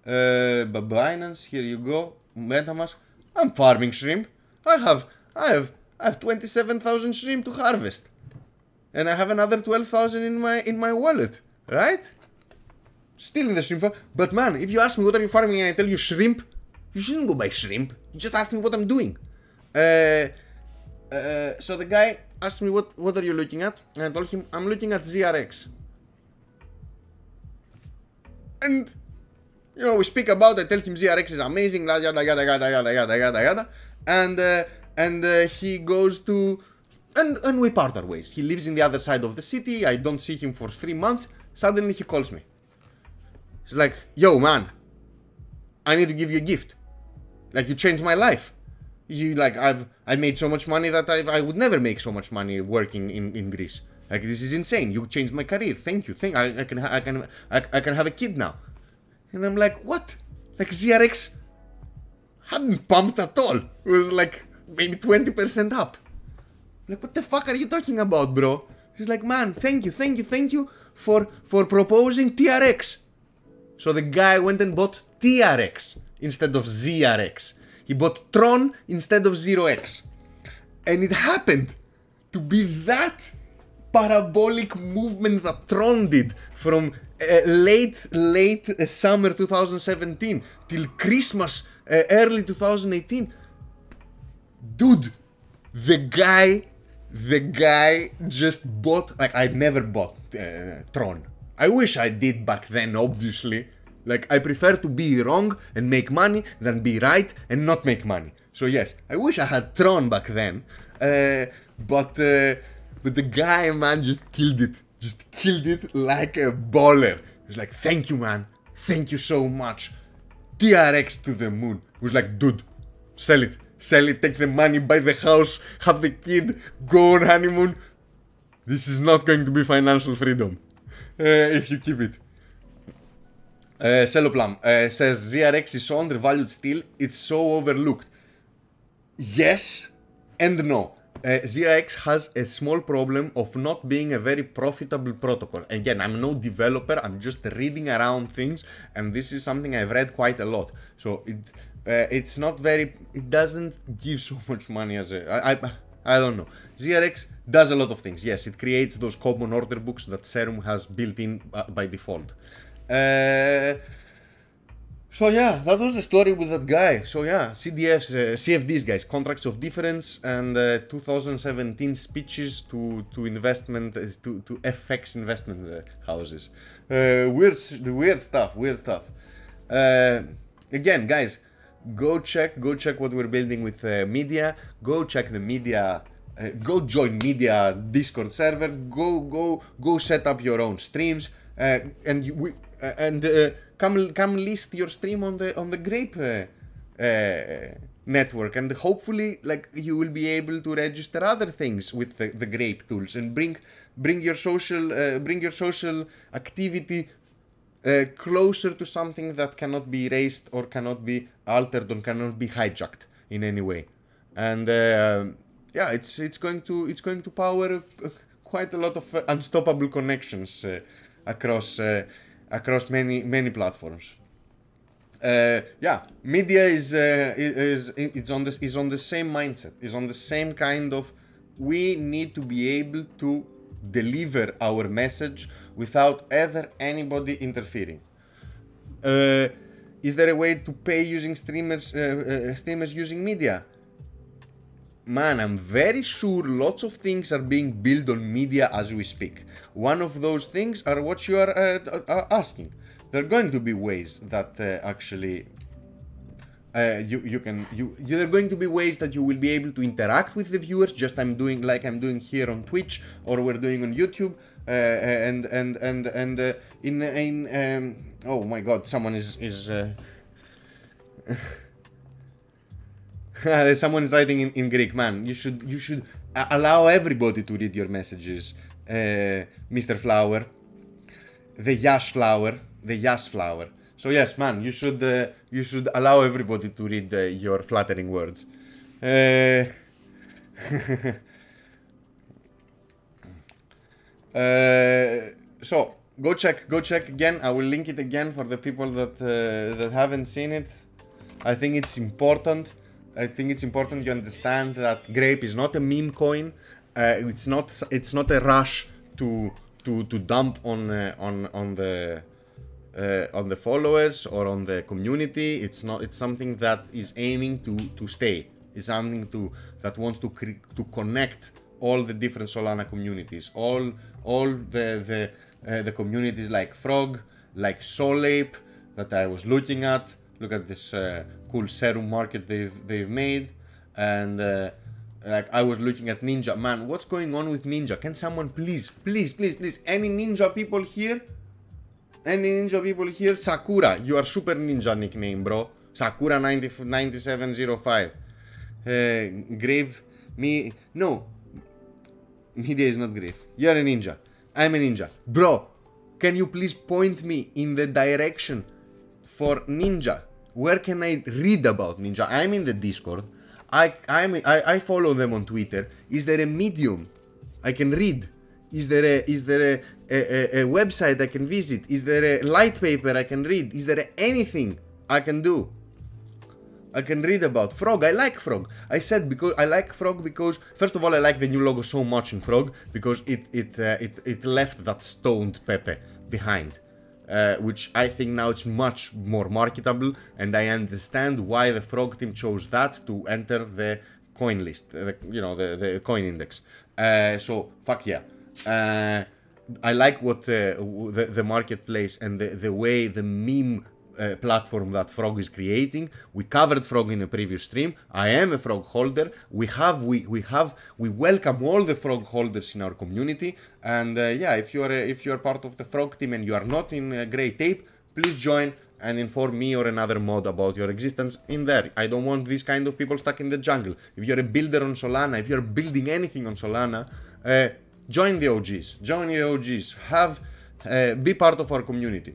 [SPEAKER 1] Uh, Binance, here you go. MetaMask. I'm farming shrimp. I have, I have, I have 27,000 shrimp to harvest, and I have another 12,000 in my in my wallet, right? Still in the shrimp farm. But man, if you ask me what are you farming and I tell you shrimp, you shouldn't go buy shrimp. You just ask me what I'm doing. Uh, uh, so the guy asked me what what are you looking at, and I told him I'm looking at ZRX. And you know, we speak about, it, tell him ZRX is amazing, yada, yada, yada, yada, yada, yada, yada, and, uh, and uh, he goes to, and, and we part our ways. He lives in the other side of the city, I don't see him for three months, suddenly he calls me. He's like, yo, man, I need to give you a gift. Like, you changed my life. You, like, I've, I made so much money that i I would never make so much money working in, in Greece. Like, this is insane. You changed my career. Thank you. Thank, I, I can, I can, I, I can have a kid now. And I'm like, what? Like ZRX hadn't pumped at all. It was like maybe 20% up. I'm like, what the fuck are you talking about, bro? He's like, man, thank you, thank you, thank you for for proposing TRX. So the guy went and bought TRX instead of ZRX. He bought Tron instead of 0x. And it happened to be that parabolic movement that Tron did from uh, late, late uh, summer 2017 till Christmas, uh, early 2018. Dude, the guy, the guy just bought, like, I never bought uh, Tron. I wish I did back then, obviously. Like, I prefer to be wrong and make money than be right and not make money. So, yes, I wish I had Tron back then. But, but the guy, man, just killed it just killed it like a baller. He was like, thank you, man. Thank you so much. TRX to the moon. He was like, dude, sell it. Sell it, take the money, buy the house, have the kid, go on honeymoon. This is not going to be financial freedom uh, if you keep it. Uh, uh, says ZRX is so undervalued still, it's so overlooked. Yes and no. Uh, ZRX has a small problem of not being a very profitable protocol. Again, I'm no developer, I'm just reading around things, and this is something I've read quite a lot. So it uh, it's not very, it doesn't give so *laughs* much money as a, I, I, I don't know. ZRX does a lot of things. Yes, it creates those common order books that Serum has built in uh, by default. Uh, so yeah, that was the story with that guy. So yeah, CDFs, uh, CFDs, guys, contracts of difference, and uh, 2017 speeches to to investment uh, to to FX investment uh, houses. Uh, weird, weird stuff, weird stuff. Uh, again, guys, go check, go check what we're building with media. Go check the media. go join media Discord server. Go go go set up your own streams. and we and come come list your stream on the on the Grape uh, uh, network, and hopefully, like you will be able to register other things with the, the Grape tools and bring bring your social uh, bring your social activity uh, closer to something that cannot be erased or cannot be altered or cannot be hijacked in any way. And uh, yeah, it's it's going to it's going to power uh, quite a lot of unstoppable connections across across many many platforms. Uh, yeah, media is uh, is it's on this is on the same mindset. Is on the same kind of. We need to be able to deliver our message without ever anybody interfering. Uh, is there a way to pay using streamers uh, uh, streamers using media? Man, I'm very sure lots of things are being built on media as we speak. One of those things are what you are uh, uh, asking. There are going to be ways that uh, actually uh, you you can you there are going to be ways that you will be able to interact with the viewers. Just I'm doing like I'm doing here on Twitch or we're doing on YouTube. Uh, and and and and uh, in in um, oh my God, someone is is. *laughs* *laughs* Someone is writing in, in Greek, man. You should you should allow everybody to read your messages, uh, Mr. Flower, the Yash Flower, the Yash Flower. So yes, man, you should uh, you should allow everybody to read uh, your flattering words. Uh, *laughs* uh, so go check, go check again. I will link it again for the people that uh, that haven't seen it. I think it's important. I think it's important you understand that Grape is not a meme coin. Uh, it's not it's not a rush to to to dump on uh, on on the uh, on the followers or on the community. It's not. It's something that is aiming to to stay. It's something to that wants to to connect all the different Solana communities. All all the the uh, the communities like Frog, like Solape that I was looking at. Look at this uh, cool serum market they've they've made, and uh, like I was looking at Ninja. Man, what's going on with Ninja? Can someone please, please, please, please, any Ninja people here? Any Ninja people here? Sakura, you are super Ninja nickname, bro. Sakura 90, 9705. Uh, grave, me, no. Media is not grave. You are a ninja. I'm a ninja. Bro, can you please point me in the direction for ninja? Where can I read about Ninja? I'm in the Discord. I I'm, I, I follow them on Twitter. Is there a medium I can read? Is there a is there a, a, a website I can visit? Is there a light paper I can read? Is there anything I can do? I can read about Frog. I like Frog. I said because I like Frog because first of all I like the new logo so much in Frog because it it uh, it it left that stoned Pepe behind uh, which I think now it's much more marketable, and I understand why the Frog team chose that to enter the coin list, the, you know, the, the coin index. Uh, so fuck yeah. Uh, I like what uh, the, the marketplace and the, the way the meme platform that Frog is creating. We covered Frog in a previous stream. I am a Frog holder. We have we we have we welcome all the Frog holders in our community. And uh, yeah, if you're a, if you're part of the Frog team and you are not in uh, Grey Tape, please join and inform me or another mod about your existence in there. I don't want these kind of people stuck in the jungle. If you're a builder on Solana, if you're building anything on Solana, uh, join the OGs. Join the OGs. Have uh, be part of our community.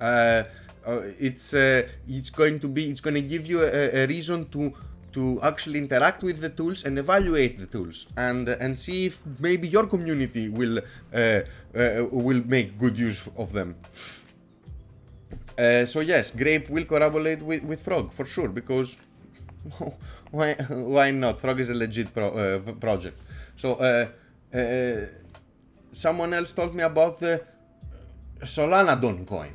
[SPEAKER 1] uh, it's uh, it's going to be it's going to give you a, a, reason to to actually interact with the tools and evaluate the tools and and see if maybe your community will uh, uh, will make good use of them. Uh, so yes, Grape will collaborate with, with Frog for sure because *laughs* why why not? Frog is a legit pro, project. So someone else told me about the Solanadon coin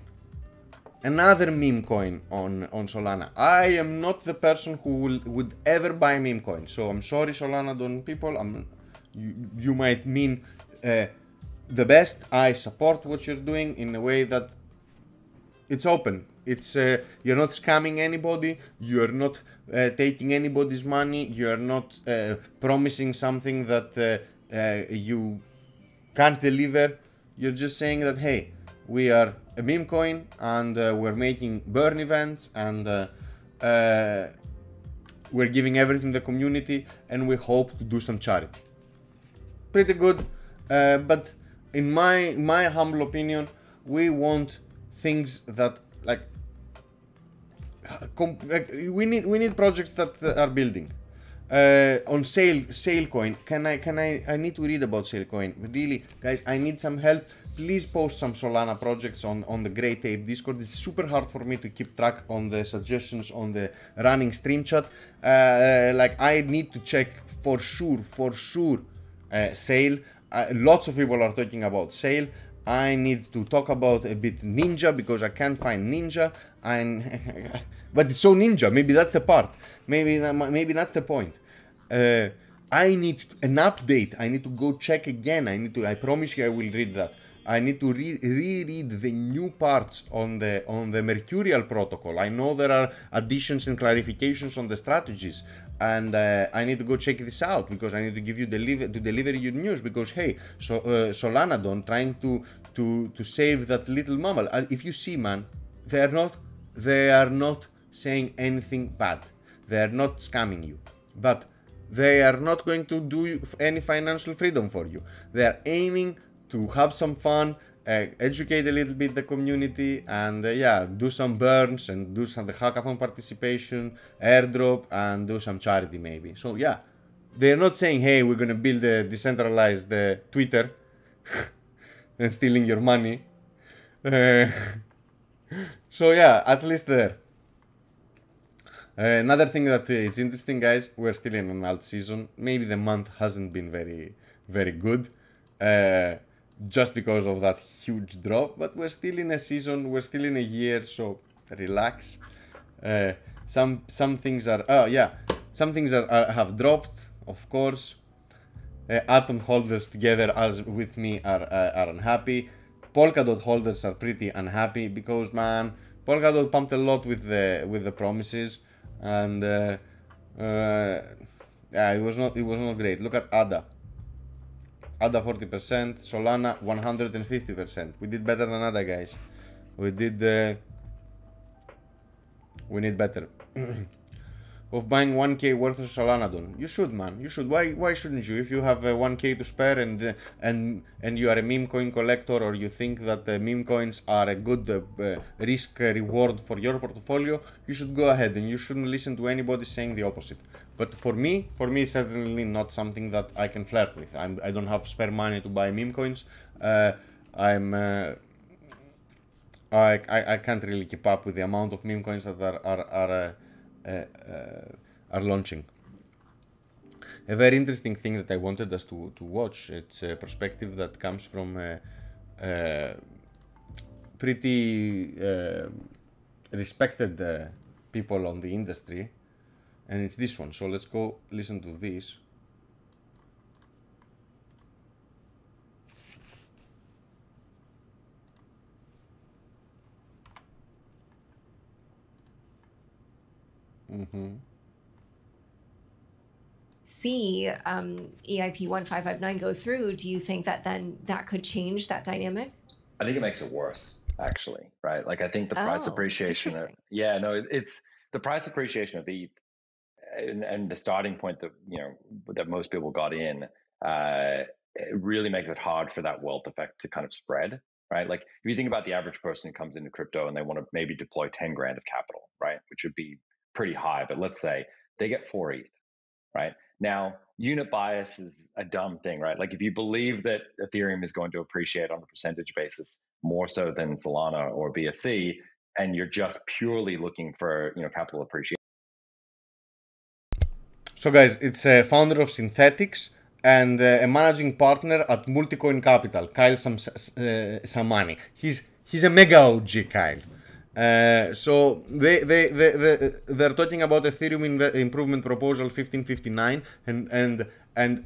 [SPEAKER 1] another meme coin on, on Solana. I am not the person who will, would ever buy meme coin. So I'm sorry, Solanadon people. I'm, you, you might mean uh, the best. I support what you're doing in a way that it's open. It's uh, you're not scamming anybody. You're not uh, taking anybody's money. You're not uh, promising something that uh, uh, you can't deliver. You're just saying that hey, we are a meme coin and uh, we're making burn events and uh, uh, we're giving everything to the community and we hope to do some charity. Pretty good, uh, but in my my humble opinion, we want things that like, like we need we need projects that are building. Uh, on sale sale coin can i can i i need to read about sale coin really guys i need some help please post some solana projects on on the Grey Tape discord it's super hard for me to keep track on the suggestions on the running stream chat uh, like i need to check for sure for sure uh, Sail uh, lots of people are talking about sale. I need to talk about a bit Ninja because I can't find Ninja. And *laughs* but it's so Ninja. Maybe that's the part. Maybe maybe that's the point. Uh, I need an update. I need to go check again. I need to. I promise you, I will read that. I need to re- reread the new parts on the on the Mercurial protocol. I know there are additions and clarifications on the strategies, and uh, I need to go check this out because I need to give you deliver to deliver you news because hey, so uh, Solanadon trying to to to save that little mammal. If you see, man, they are not they are not saying anything bad. They are not scamming you, but they are not going to do any financial freedom for you. They are aiming to have some fun uh, educate a little bit the community and uh, yeah do some burns and do some the hackathon participation airdrop and do some charity maybe. So yeah. They're not saying hey we're gonna build a decentralized uh, twitter *laughs* and stealing your money. Uh, *laughs* so yeah at least there. Uh, another thing that is interesting guys we're still in an alt season. Maybe the month hasn't been very very good. Uh, just because of that huge drop. But we're still in a season, we're still in a year, so relax. Uh, some some things are oh yeah, some things are, are have dropped, of course. Uh, Atom holders together as with me are uh, are unhappy. Polkadot holders are pretty unhappy because man, Polkadot pumped a lot with the with the promises, and uh, uh, yeah, it was not it was not great. Look at ADA. ADA 40%, Solana 150%. We did better than ADA, guys. We did... Uh, we need better. *clears throat* of buying 1k worth of Solanadon. You should, man. You should. Why Why shouldn't you? If you have uh, 1k to spare and uh, and and you are a meme coin collector or you think that uh, meme coins are a good uh, uh, risk reward for your portfolio, you should go ahead and you shouldn't listen to anybody saying the opposite. But for me, for me, certainly not something that I can flirt with. I'm, I don't have spare money to buy meme coins. Uh, I'm uh, I, I, I can't really keep up with the amount of meme coins that are are are, uh, uh, uh are launching. A very interesting thing that I wanted us to, to watch. It's a perspective that comes from uh, pretty respected people on the industry and it's this one so let's go listen to this
[SPEAKER 2] mm-hmm. see um, EIP 1559 go through, do you think that then that could change that dynamic?
[SPEAKER 3] I think it makes it worse, actually, right? Like, I think the price oh, appreciation. Of, yeah, no, it's the price appreciation of ETH and, and the starting point that you know that most people got in uh, it really makes it hard for that wealth effect to kind of spread right? Like if you think about the average person who comes into crypto and they want to maybe deploy 10 grand of capital, right? Which would be pretty high, but let's say they get four ETH, right? Now, unit bias is a dumb thing, right? Like if you believe that Ethereum is going to appreciate on a percentage basis more so than Solana or BSC, and you're just purely looking for, you know, capital appreciation.
[SPEAKER 1] So guys, it's a founder of Synthetix and uh, a managing partner at Multicoin Capital, Kyle Sam- uh, Samani. He's he's a mega OG, Kyle. Uh, so they, they, they, they, they're talking about Ethereum improvement proposal 1559 and, and, and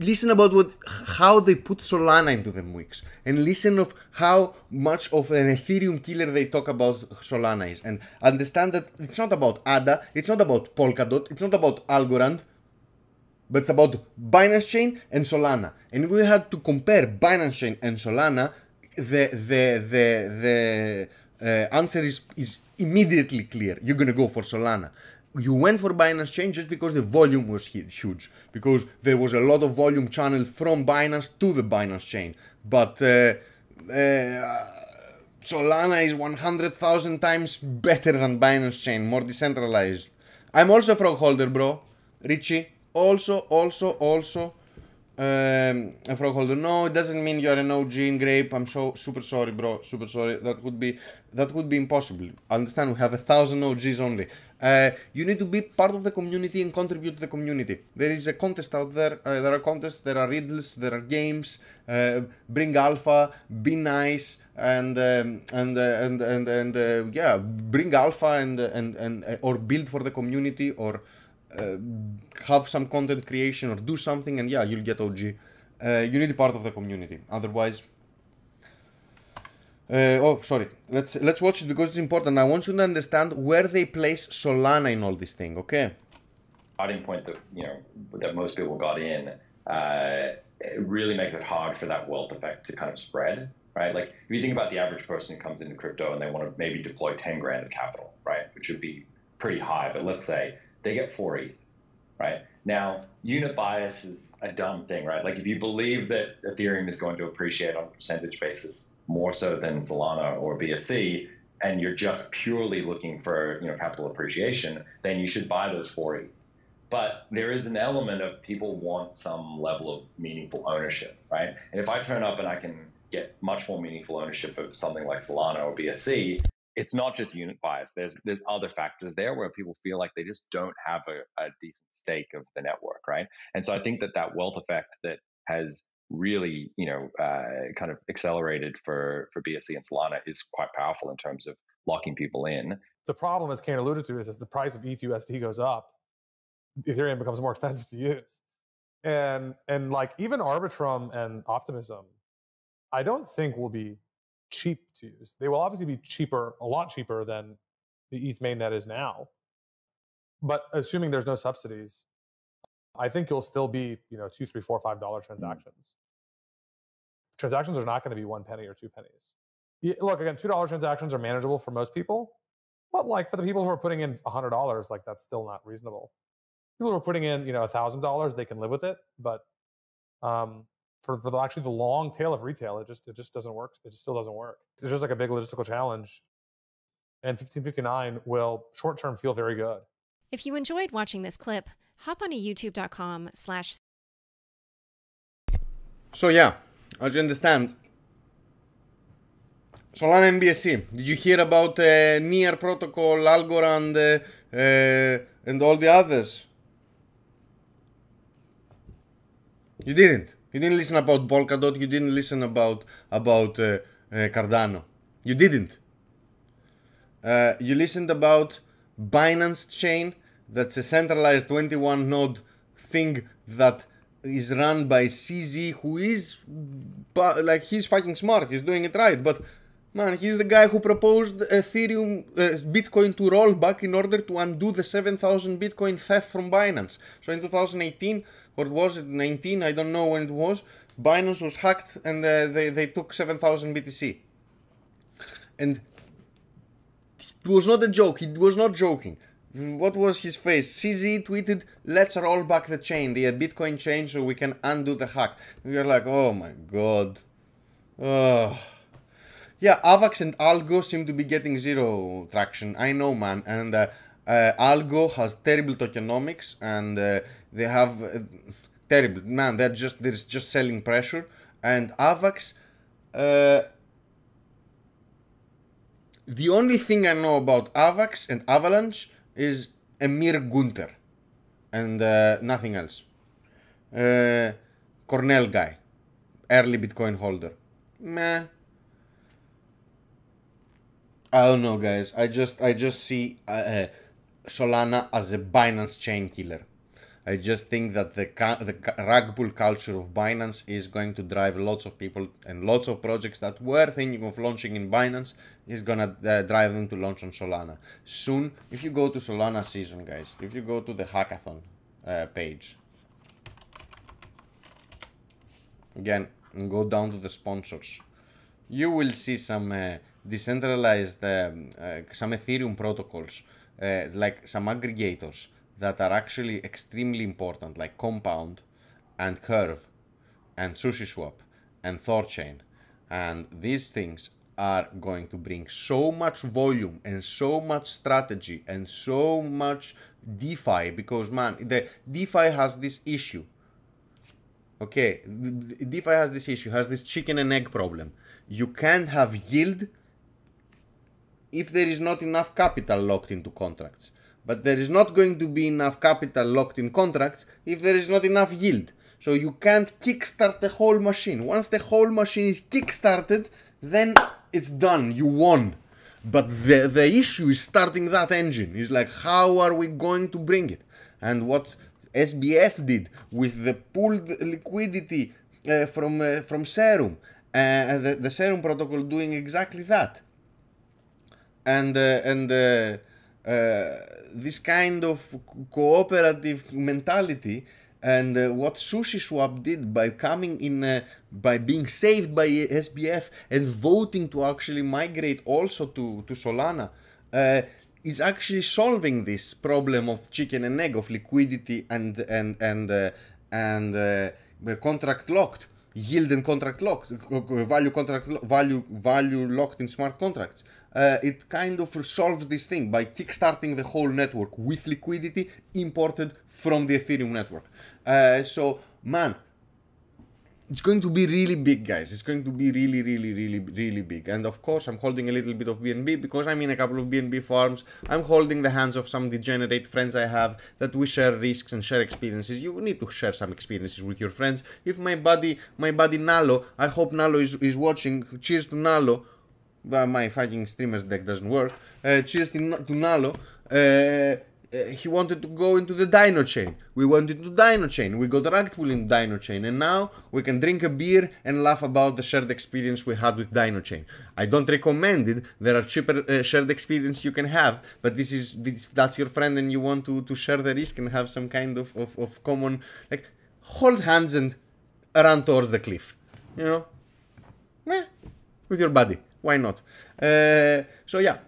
[SPEAKER 1] listen about what how they put Solana into the mix and listen of how much of an Ethereum killer they talk about Solana is and understand that it's not about ADA, it's not about Polkadot, it's not about Algorand, but it's about Binance Chain and Solana. And if we had to compare Binance Chain and Solana, the the the the uh, answer is is immediately clear. You're gonna go for Solana. You went for Binance Chain just because the volume was huge, because there was a lot of volume channeled from Binance to the Binance Chain. But uh, uh, Solana is 100,000 times better than Binance Chain, more decentralized. I'm also a frog holder, bro. Richie, also, also, also um, a frog holder. No, it doesn't mean you're an OG in grape. I'm so super sorry, bro. Super sorry. That would be that would be impossible. I understand we have a thousand OGs only. Uh, you need to be part of the community and contribute to the community. There is a contest out there. Uh, there are contests. There are riddles. There are games. Uh, bring alpha. Be nice. And um, and, uh, and and and uh, yeah, bring alpha and and and uh, or build for the community or have some content creation or do something and yeah you'll get OG you need to be part of the community otherwise uh, oh sorry. Let's let's watch it because it's important. I want you to understand where they place Solana in all this thing okay?
[SPEAKER 3] Starting point that you know that most people got in uh, it really makes it hard for that wealth effect to kind of spread right? Like if you think about the average person who comes into crypto and they want to maybe deploy 10 grand of capital right? Which would be pretty high but let's say they get four ETH, right? Now, unit bias is a dumb thing, right? Like if you believe that Ethereum is going to appreciate on a percentage basis more so than Solana or BSC, and you're just purely looking for you know capital appreciation, then you should buy those four ETH. But there is an element of people want some level of meaningful ownership, right? And if I turn up and I can get much more meaningful ownership of something like Solana or BSC, it's not just unit bias. There's there's other factors there where people feel like they just don't have a, a decent stake of the network, right? And so I think that that wealth effect that has really you know uh, kind of accelerated for for BSC and Solana is quite powerful in terms of locking people in.
[SPEAKER 4] The problem, as Kain alluded to, is as the price of ETH USD goes up, Ethereum becomes more *laughs* expensive to use, and and like even Arbitrum and Optimism, I don't think will be cheap to use. They will obviously be cheaper, a lot cheaper than the ETH mainnet is now. But assuming there's no subsidies, I think you'll still be, you know, two, three, four, five dollar mm. transactions. Transactions are not going to be one penny or two pennies. look, again, two dollar transactions are manageable for most people, but like for the people who are putting in a hundred dollars, like that's still not reasonable. People who are putting in, you know, a thousand dollars, they can live with it, but um, for, for the, actually the long tail of retail, it just it just doesn't work. It just still doesn't work. It's just like a big logistical challenge. And 1559 will short term feel very good.
[SPEAKER 5] If you enjoyed watching this clip, hop on to youtube.com slash
[SPEAKER 1] So yeah, as you understand, Solana and BSC. Did you hear about uh, Near Protocol, Algorand, uh, uh, and all the others? You didn't. You didn't listen about Polkadot. You didn't listen about about uh, uh, Cardano. You didn't. Uh, you listened about Binance Chain. That's a centralized 21 node thing that is run by CZ, who is like he's fucking smart. He's doing it right, but man, he's the guy who proposed Ethereum, uh, Bitcoin to roll back in order to undo the 7,000 Bitcoin theft from Binance. So in 2018 or was it 19? I don't know when it was. Binance was hacked and uh, they, they took 7,000 BTC. And it was not a joke. He was not joking. What was his face? CZ tweeted, let's roll back the chain, the Bitcoin chain, so we can undo the hack. we are like, oh my god. Uh, yeah, Avax and Algo seem to be getting zero traction. I know, man. And uh, uh, Algo has terrible tokenomics, and uh, they have uh, terrible man. They're just there's just selling pressure, and Avax. Uh, the only thing I know about Avax and Avalanche is Emin Gün Sirer, and uh, nothing else. Uh, Cornell guy, early Bitcoin holder. Meh. I don't know, guys. I just I just see uh, uh, Solana as a Binance chain killer. I just think that the the rug pull culture of Binance is going to drive lots of people and lots of projects that were thinking of launching in Binance is gonna uh, drive them to launch on Solana soon. If you go to Solana season, guys, if you go to the hackathon uh, page again and go down to the sponsors, you will see some uh, decentralized, um, uh, some Ethereum protocols, uh, like some aggregators that are actually extremely important, like Compound and Curve and SushiSwap and Thorchain. And these things are going to bring so much volume and so much strategy and so much DeFi because, man, the DeFi has this issue. Okay defi has this issue has this chicken and egg problem. You can't have yield if there is not enough capital locked into contracts but there is not going to be enough capital locked in contracts if there is not enough yield. So you can't kickstart the whole machine. Once the whole machine is kickstarted then it's done. You won. But the the issue is starting that engine. Is like how are we going to bring it? And what SBF did with the pooled liquidity uh, from uh, from Serum, uh, the, the Serum protocol doing exactly that, and uh, and uh, this kind of cooperative mentality and uh, what SushiSwap did by coming in, uh, by being saved by SBF and voting to actually migrate also to, to Solana, uh, is actually solving this problem of chicken and egg of liquidity and and and uh, and uh, contract locked yield and contract locked value contract lo- value value locked in smart contracts uh, it kind of solves this thing by kickstarting the whole network with liquidity imported from the ethereum network. Uh, so man it's going to be really big guys. It's going to be really really really really big. And of course i'm holding a little bit of bnb because i'm in a couple of bnb farms. I'm holding the hands of some degenerate friends i have that we share risks and share experiences. You need to share some experiences with your friends. If my buddy my buddy nalo i hope nalo is, is watching. Cheers to nalo but my fucking streamers deck doesn't work uh, cheers to, to nalo uh, uh, he wanted to go into the Dino chain. We went into Dino chain. We got rug pull in Dino chain, and now we can drink a beer and laugh about the shared experience we had with Dino chain. I don't recommend it. There are cheaper uh, shared experience you can have, but this is this, that's your friend, and you want to to share the risk and have some kind of of, of common like hold hands and run towards the cliff. You know, Meh, with your buddy. Why not? Uh, so yeah,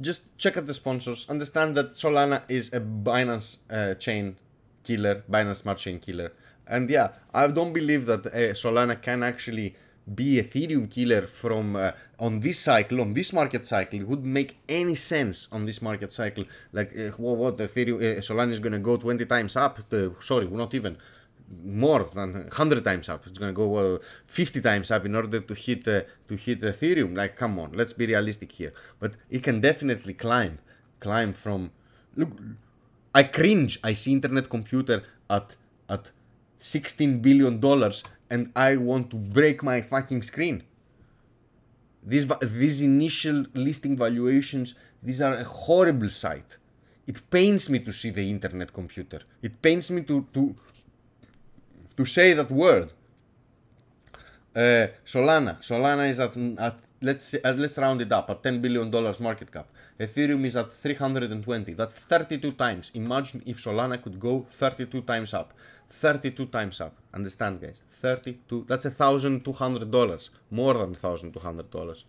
[SPEAKER 1] just check out the sponsors. Understand that Solana is a Binance uh, chain killer, Binance Smart Chain killer. And yeah, I don't believe that uh, Solana can actually be Ethereum killer from uh, on this cycle, on this market cycle. It would make any sense on this market cycle. Like uh, what, what Ethereum uh, Solana is gonna go 20 times up. To, sorry, not even more than 100 times up. It's gonna go uh, 50 times up in order to hit uh, to hit Ethereum. Like, come on, let's be realistic here. But it can definitely climb, climb from. Look, I cringe. I see Internet Computer at at 16 billion dollars, and I want to break my fucking screen. These these initial listing valuations, these are a horrible sight. It pains me to see the Internet Computer. It pains me to to to say that word. Uh, Solana. Solana is at, at let's say, uh, let's round it up at 10 billion dollars market cap. Ethereum is at 320. That's 32 times. Imagine if Solana could go 32 times up. 32 times up. Understand, guys? 32. That's a thousand two hundred dollars. More than thousand two hundred dollars.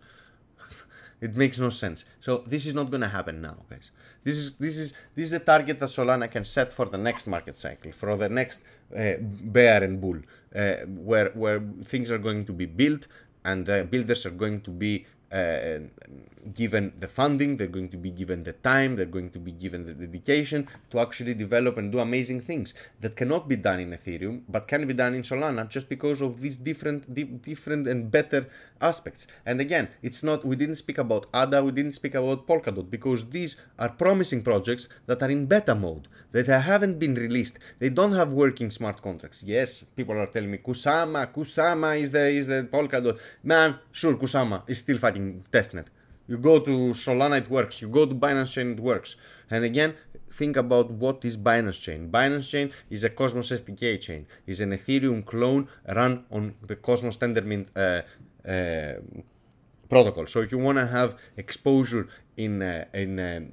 [SPEAKER 1] *laughs* It makes no sense. So this is not gonna happen now, guys. This is this is this is a target that Solana can set for the next market cycle, for the next uh, bear and bull, uh, where where things are going to be built and the builders are going to be uh, given the funding, they're going to be given the time, they're going to be given the dedication to actually develop and do amazing things that cannot be done in Ethereum, but can be done in Solana just because of these different, di- different and better aspects. And again, it's not. We didn't speak about ADA, we didn't speak about Polkadot because these are promising projects that are in beta mode that haven't been released. They don't have working smart contracts. Yes, people are telling me Kusama, Kusama is the is the Polkadot. Man, sure, Kusama is still fighting testnet. You go to Solana, it works. You go to Binance Chain, it works. And again, think about what is Binance Chain. Binance Chain is a Cosmos SDK chain. Is an Ethereum clone run on the Cosmos Tendermint uh, uh, protocol. So if you want to have exposure in uh, in um,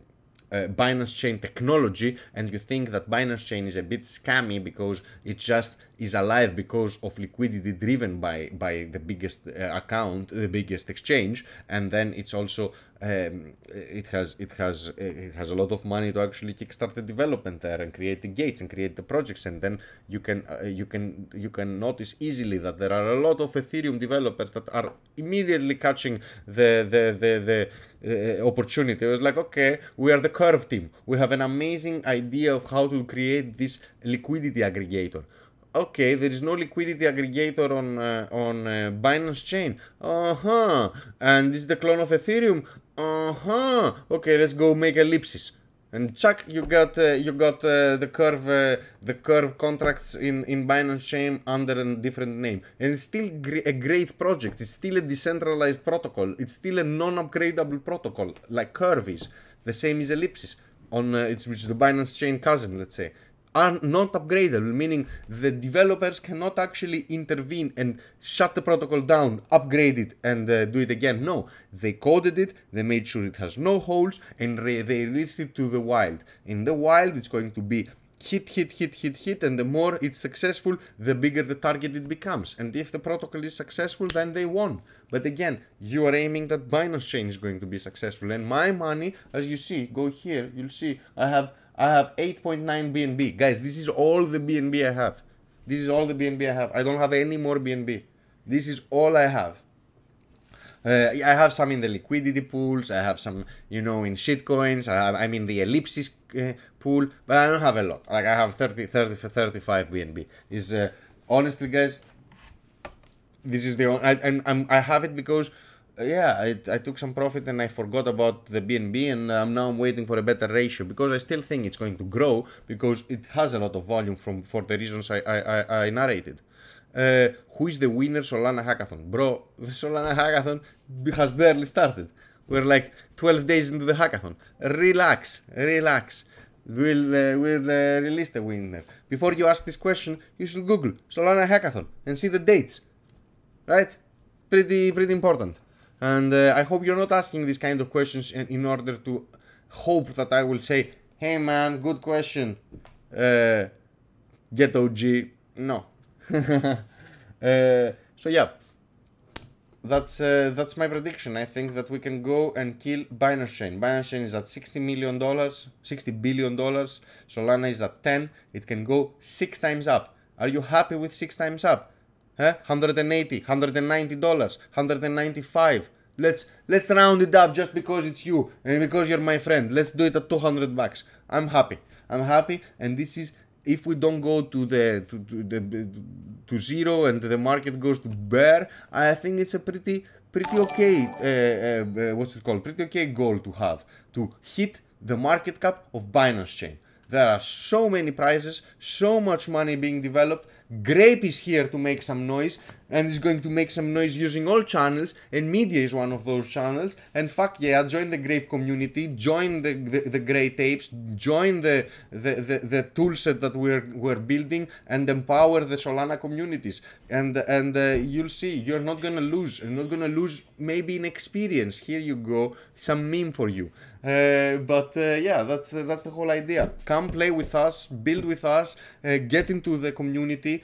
[SPEAKER 1] uh, Binance Chain technology and you think that Binance Chain is a bit scammy because it just is alive because of liquidity driven by by the biggest uh, account, the biggest exchange, and then it's also um, it has it has it has a lot of money to actually kickstart the development there and create the gates and create the projects, and then you can uh, you can you can notice easily that there are a lot of Ethereum developers that are immediately catching the the the the uh, opportunity. It was like, okay, we are the curve team. We have an amazing idea of how to create this liquidity aggregator. Okay, there is no liquidity aggregator on uh, on uh, Binance Chain. Uh huh. And this is the clone of Ethereum. Uh huh. Okay, let's go make Ellipsis. And chuck, you got uh, you got uh, the curve uh, the curve contracts in in Binance Chain under a different name, and it's still gr- a great project. It's still a decentralized protocol. It's still a non-upgradable protocol, like Curve is. The same is Ellipsis on uh, it's which is the Binance Chain cousin, let's say are not upgradable, meaning the developers cannot actually intervene and shut the protocol down, upgrade it, and uh, do it again. No, they coded it, they made sure it has no holes, and re- they released it to the wild. In the wild, it's going to be hit, hit, hit, hit, hit, and the more it's successful, the bigger the target it becomes. And if the protocol is successful, then they won. But again, you are aiming that Binance Chain is going to be successful. And my money, as you see, go here, you'll see I have I have 8.9 BNB. Guys, this is all the BNB I have. This is all the BNB I have. I don't have any more BNB. This is all I have. Uh, I have some in the liquidity pools. I have some, you know, in shitcoins. I have, I'm in the ellipsis uh, pool, but I don't have a lot. Like I have 30, 30 35 BNB. Is uh, honestly, guys, this is the only. I, and I'm, I have it because, yeah, I, I took some profit and I forgot about the BNB, and um, now I'm waiting for a better ratio because I still think it's going to grow because it has a lot of volume from for the reasons I I, I, narrated. Uh, who is the winner Solana Hackathon? Bro, the *laughs* Solana Hackathon has barely started. We're like 12 days into the hackathon. Relax, relax. We'll, uh, we'll uh, release the winner. Before you ask this question, you should Google Solana Hackathon and see the dates. Right? Pretty, pretty important. And uh, I hope you're not asking these kind of questions in, in order to hope that I will say, hey man, good question. Uh, get OG. No. *laughs* uh, so yeah, that's uh, that's my prediction. I think that we can go and kill Binance Chain. Binance Chain is at 60 million dollars, 60 billion dollars. Solana is at 10. It can go six times up. Are you happy with six times up? Huh? 180, 190 dollars, 195. Let's let's round it up just because it's you and because you're my friend. Let's do it at 200 bucks. I'm happy. I'm happy, and this is if we don't go to the to, to the to zero and the market goes to bear, I think it's a pretty pretty okay uh, uh, what's it called? Pretty okay goal to have to hit the market cap of Binance Chain. There are so many prizes, so much money being developed. Grape is here to make some noise and is going to make some noise using all channels, and media is one of those channels. And fuck yeah, join the Grape community, join the the, the Tapes, join the the, the, the that we're we're building, and empower the Solana communities. And and uh, you'll see, you're not gonna lose. You're not gonna lose. Maybe in experience. Here you go, some meme for you. Uh, but uh, yeah, that's uh, that's the whole idea. Come play with us, build with us, uh, get into the community,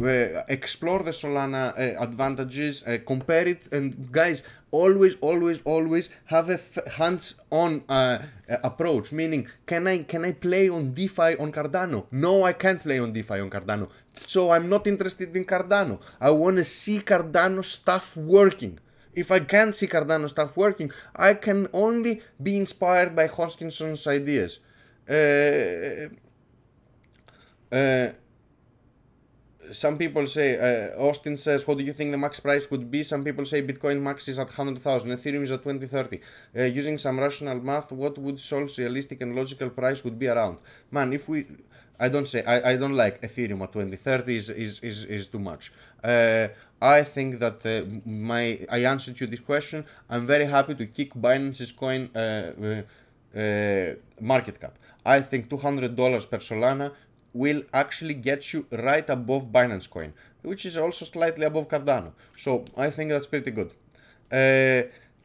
[SPEAKER 1] uh, explore the Solana uh, advantages, compare it, and guys, always, always, always have a hands-on approach. Meaning, can I can I play on DeFi on Cardano? No, I can't play on DeFi on Cardano. So I'm not interested in Cardano. I want to see Cardano stuff working. If I can't see Cardano stuff working, I can only be inspired by Hoskinson's ideas. Uh, uh, some people say uh, Austin says, "What do you think the max price would be?" Some people say Bitcoin max is at hundred thousand, Ethereum is at twenty thirty. Uh, using some rational math, what would Sol's realistic and logical price would be around? Man, if we, I don't say I, I don't like Ethereum at twenty thirty is is is, is too much. Uh, I think that uh, my I answered you this question. I'm very happy to kick Binance's coin uh, uh, uh, market cap. I think two hundred dollars per Solana will actually get you right above Binance Coin, which is also slightly above Cardano. So I think that's pretty good.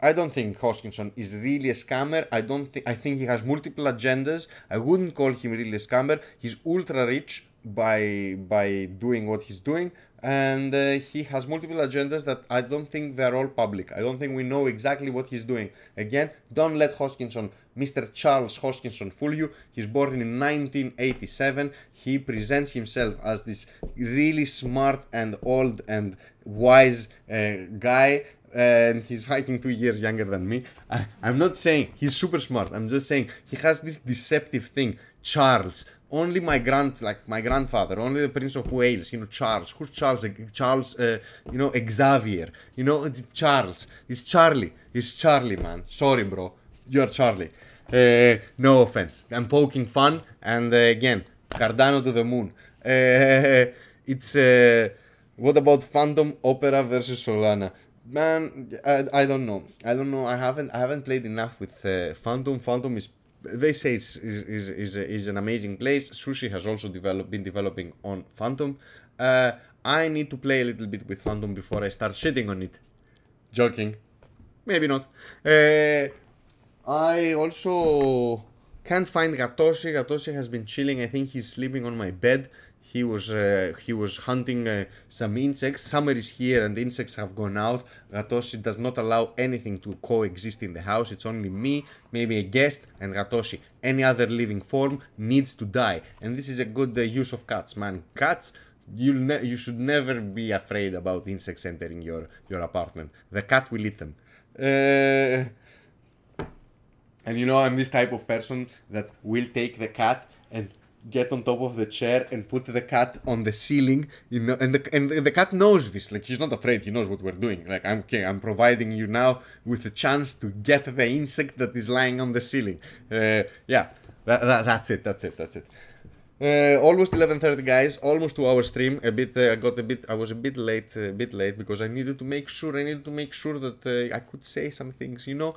[SPEAKER 1] I don't think Hoskinson is really a scammer. I don't think I think he has multiple agendas. I wouldn't call him really a scammer. He's ultra rich by by doing what he's doing and uh, he has multiple agendas that I don't think they're all public. I don't think we know exactly what he's doing. Again, don't let Hoskinson, Mr. Charles Hoskinson, fool you. He's born in 1987. He presents himself as this really smart and old and wise uh, guy. And he's fighting two years younger than me. I, I'm not saying he's super smart. I'm just saying he has this deceptive thing. Charles, only my grand like my grandfather only the prince of wales you know charles. Who's charles? Charles uh, you know xavier. You know charles. It's charlie. It's charlie man. Sorry bro. You're charlie. Uh, no offense. I'm poking fun. And uh, again cardano to the moon. Uh, *laughs* it's uh, what about Fantom Opera versus solana man I, I don't know i don't know i haven't i haven't played enough with uh, Fantom Fantom is they say it's, is, is, is, is an amazing place. Sushi has also developed, been developing on Fantom. Uh, I need to play a little bit with Fantom before I start shitting on it. Joking. Maybe not. Uh, I also can't find Gatoshi. Gatoshi has been chilling. I think he's sleeping on my bed. He was uh, he was hunting uh, some insects. Summer is here and insects have gone out. Gatoshi does not allow anything to coexist in the house. It's only me, maybe a guest, and Gatoshi. Any other living form needs to die. And this is a good uh, use of cats, man. Cats you ne- you should never be afraid about insects entering your your apartment. The cat will eat them. Uh, and you know, I'm this type of person that will take the cat and get on top of the chair and put the cat on the ceiling. You know, and the and the cat knows this. Like he's not afraid. He knows what we're doing. Like I'm okay. I'm providing you now with a chance to get the insect that is lying on the ceiling. Uh, yeah, that, that, that's it. That's it. That's it. Uh, almost 11:30, guys. Almost two hour stream. A bit. Uh, I got a bit. I was a bit late. A bit late because I needed to make sure. I needed to make sure that uh, I could say some things. You know,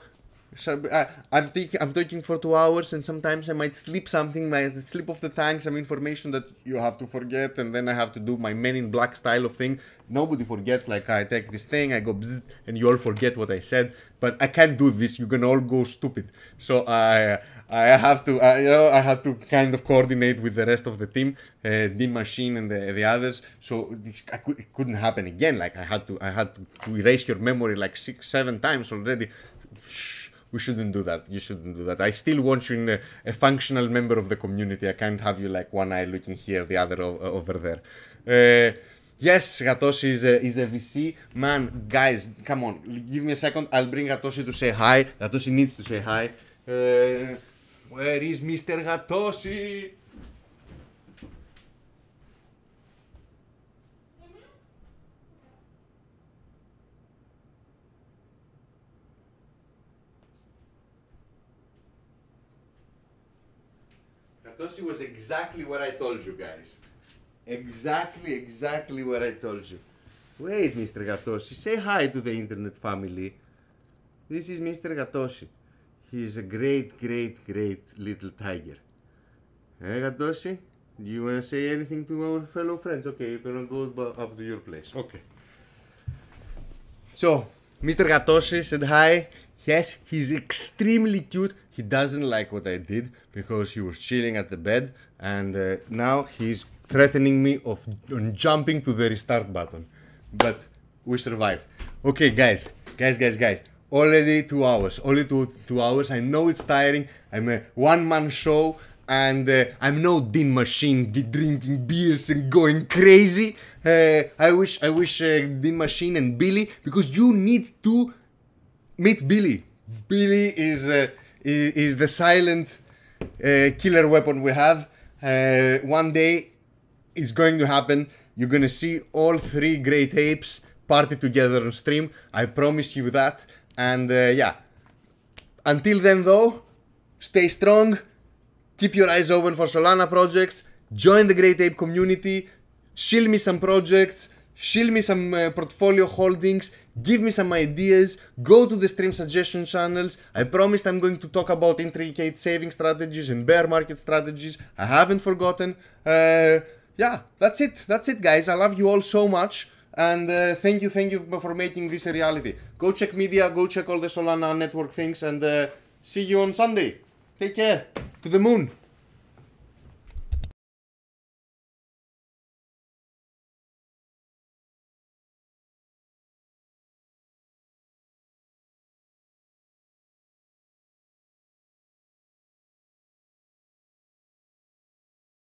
[SPEAKER 1] so I, I'm taking I'm talking for two hours, and sometimes I might slip something, might slip off the tongue, some information that you have to forget, and then I have to do my Men in Black style of thing. Nobody forgets. Like I take this thing, I go bzz, and you all forget what I said. But I can't do this. You can all go stupid. So I I have to I, you know I have to kind of coordinate with the rest of the team, uh, Machine and the, the others. So this, could, it couldn't happen again. Like I had to I had to, to erase your memory like six seven times already. Shh we shouldn't do that. You shouldn't do that. I still want you in a, a, functional member of the community. I can't have you like one eye looking here, the other o- over there. Uh, yes, Gatoshi is a, is a VC. Man, guys, come on. Give me a second. I'll bring Gatoshi to say hi. Gatoshi needs to say hi. Uh, where is Mr. Gatoshi? Gatoshi was exactly what I told you guys. Exactly, exactly what I told you. Wait, Mr. Gatoshi, say hi to the internet family. This is Mr. Gatoshi. He is a great, great, great little tiger. Hey, Gatoshi, do you want to say anything to our fellow friends? Okay, you can go up to your place. Okay. So, Mr. Gatoshi said hi. Yes, he's extremely cute. He doesn't like what I did because he was chilling at the bed, and uh, now he's threatening me of jumping to the restart button. But we survived. Okay, guys, guys, guys, guys. Already two hours. Only two two hours. I know it's tiring. I'm a one man show. And uh, I'm no Dean Machine drinking beers and going crazy. Uh, I wish I wish uh, Machine and Billy because you need to meet Billy. Billy is uh, is the silent uh, killer weapon we have. Uh, one day it's going to happen. You're gonna see all three great apes party together on stream. I promise you that. And uh, yeah, until then though, stay strong. Keep your eyes open for Solana projects. Join the Great Ape community. Shill me some projects. Shill me some uh, portfolio holdings. Give me some ideas. Go to the stream suggestion channels. I promised I'm going to talk about intricate saving strategies and bear market strategies. I haven't forgotten. Uh, yeah, that's it. That's it, guys. I love you all so much. And uh, thank you, thank you for making this a reality. Go check media, go check all the Solana network things, and uh, see you on Sunday. Take care. To the moon.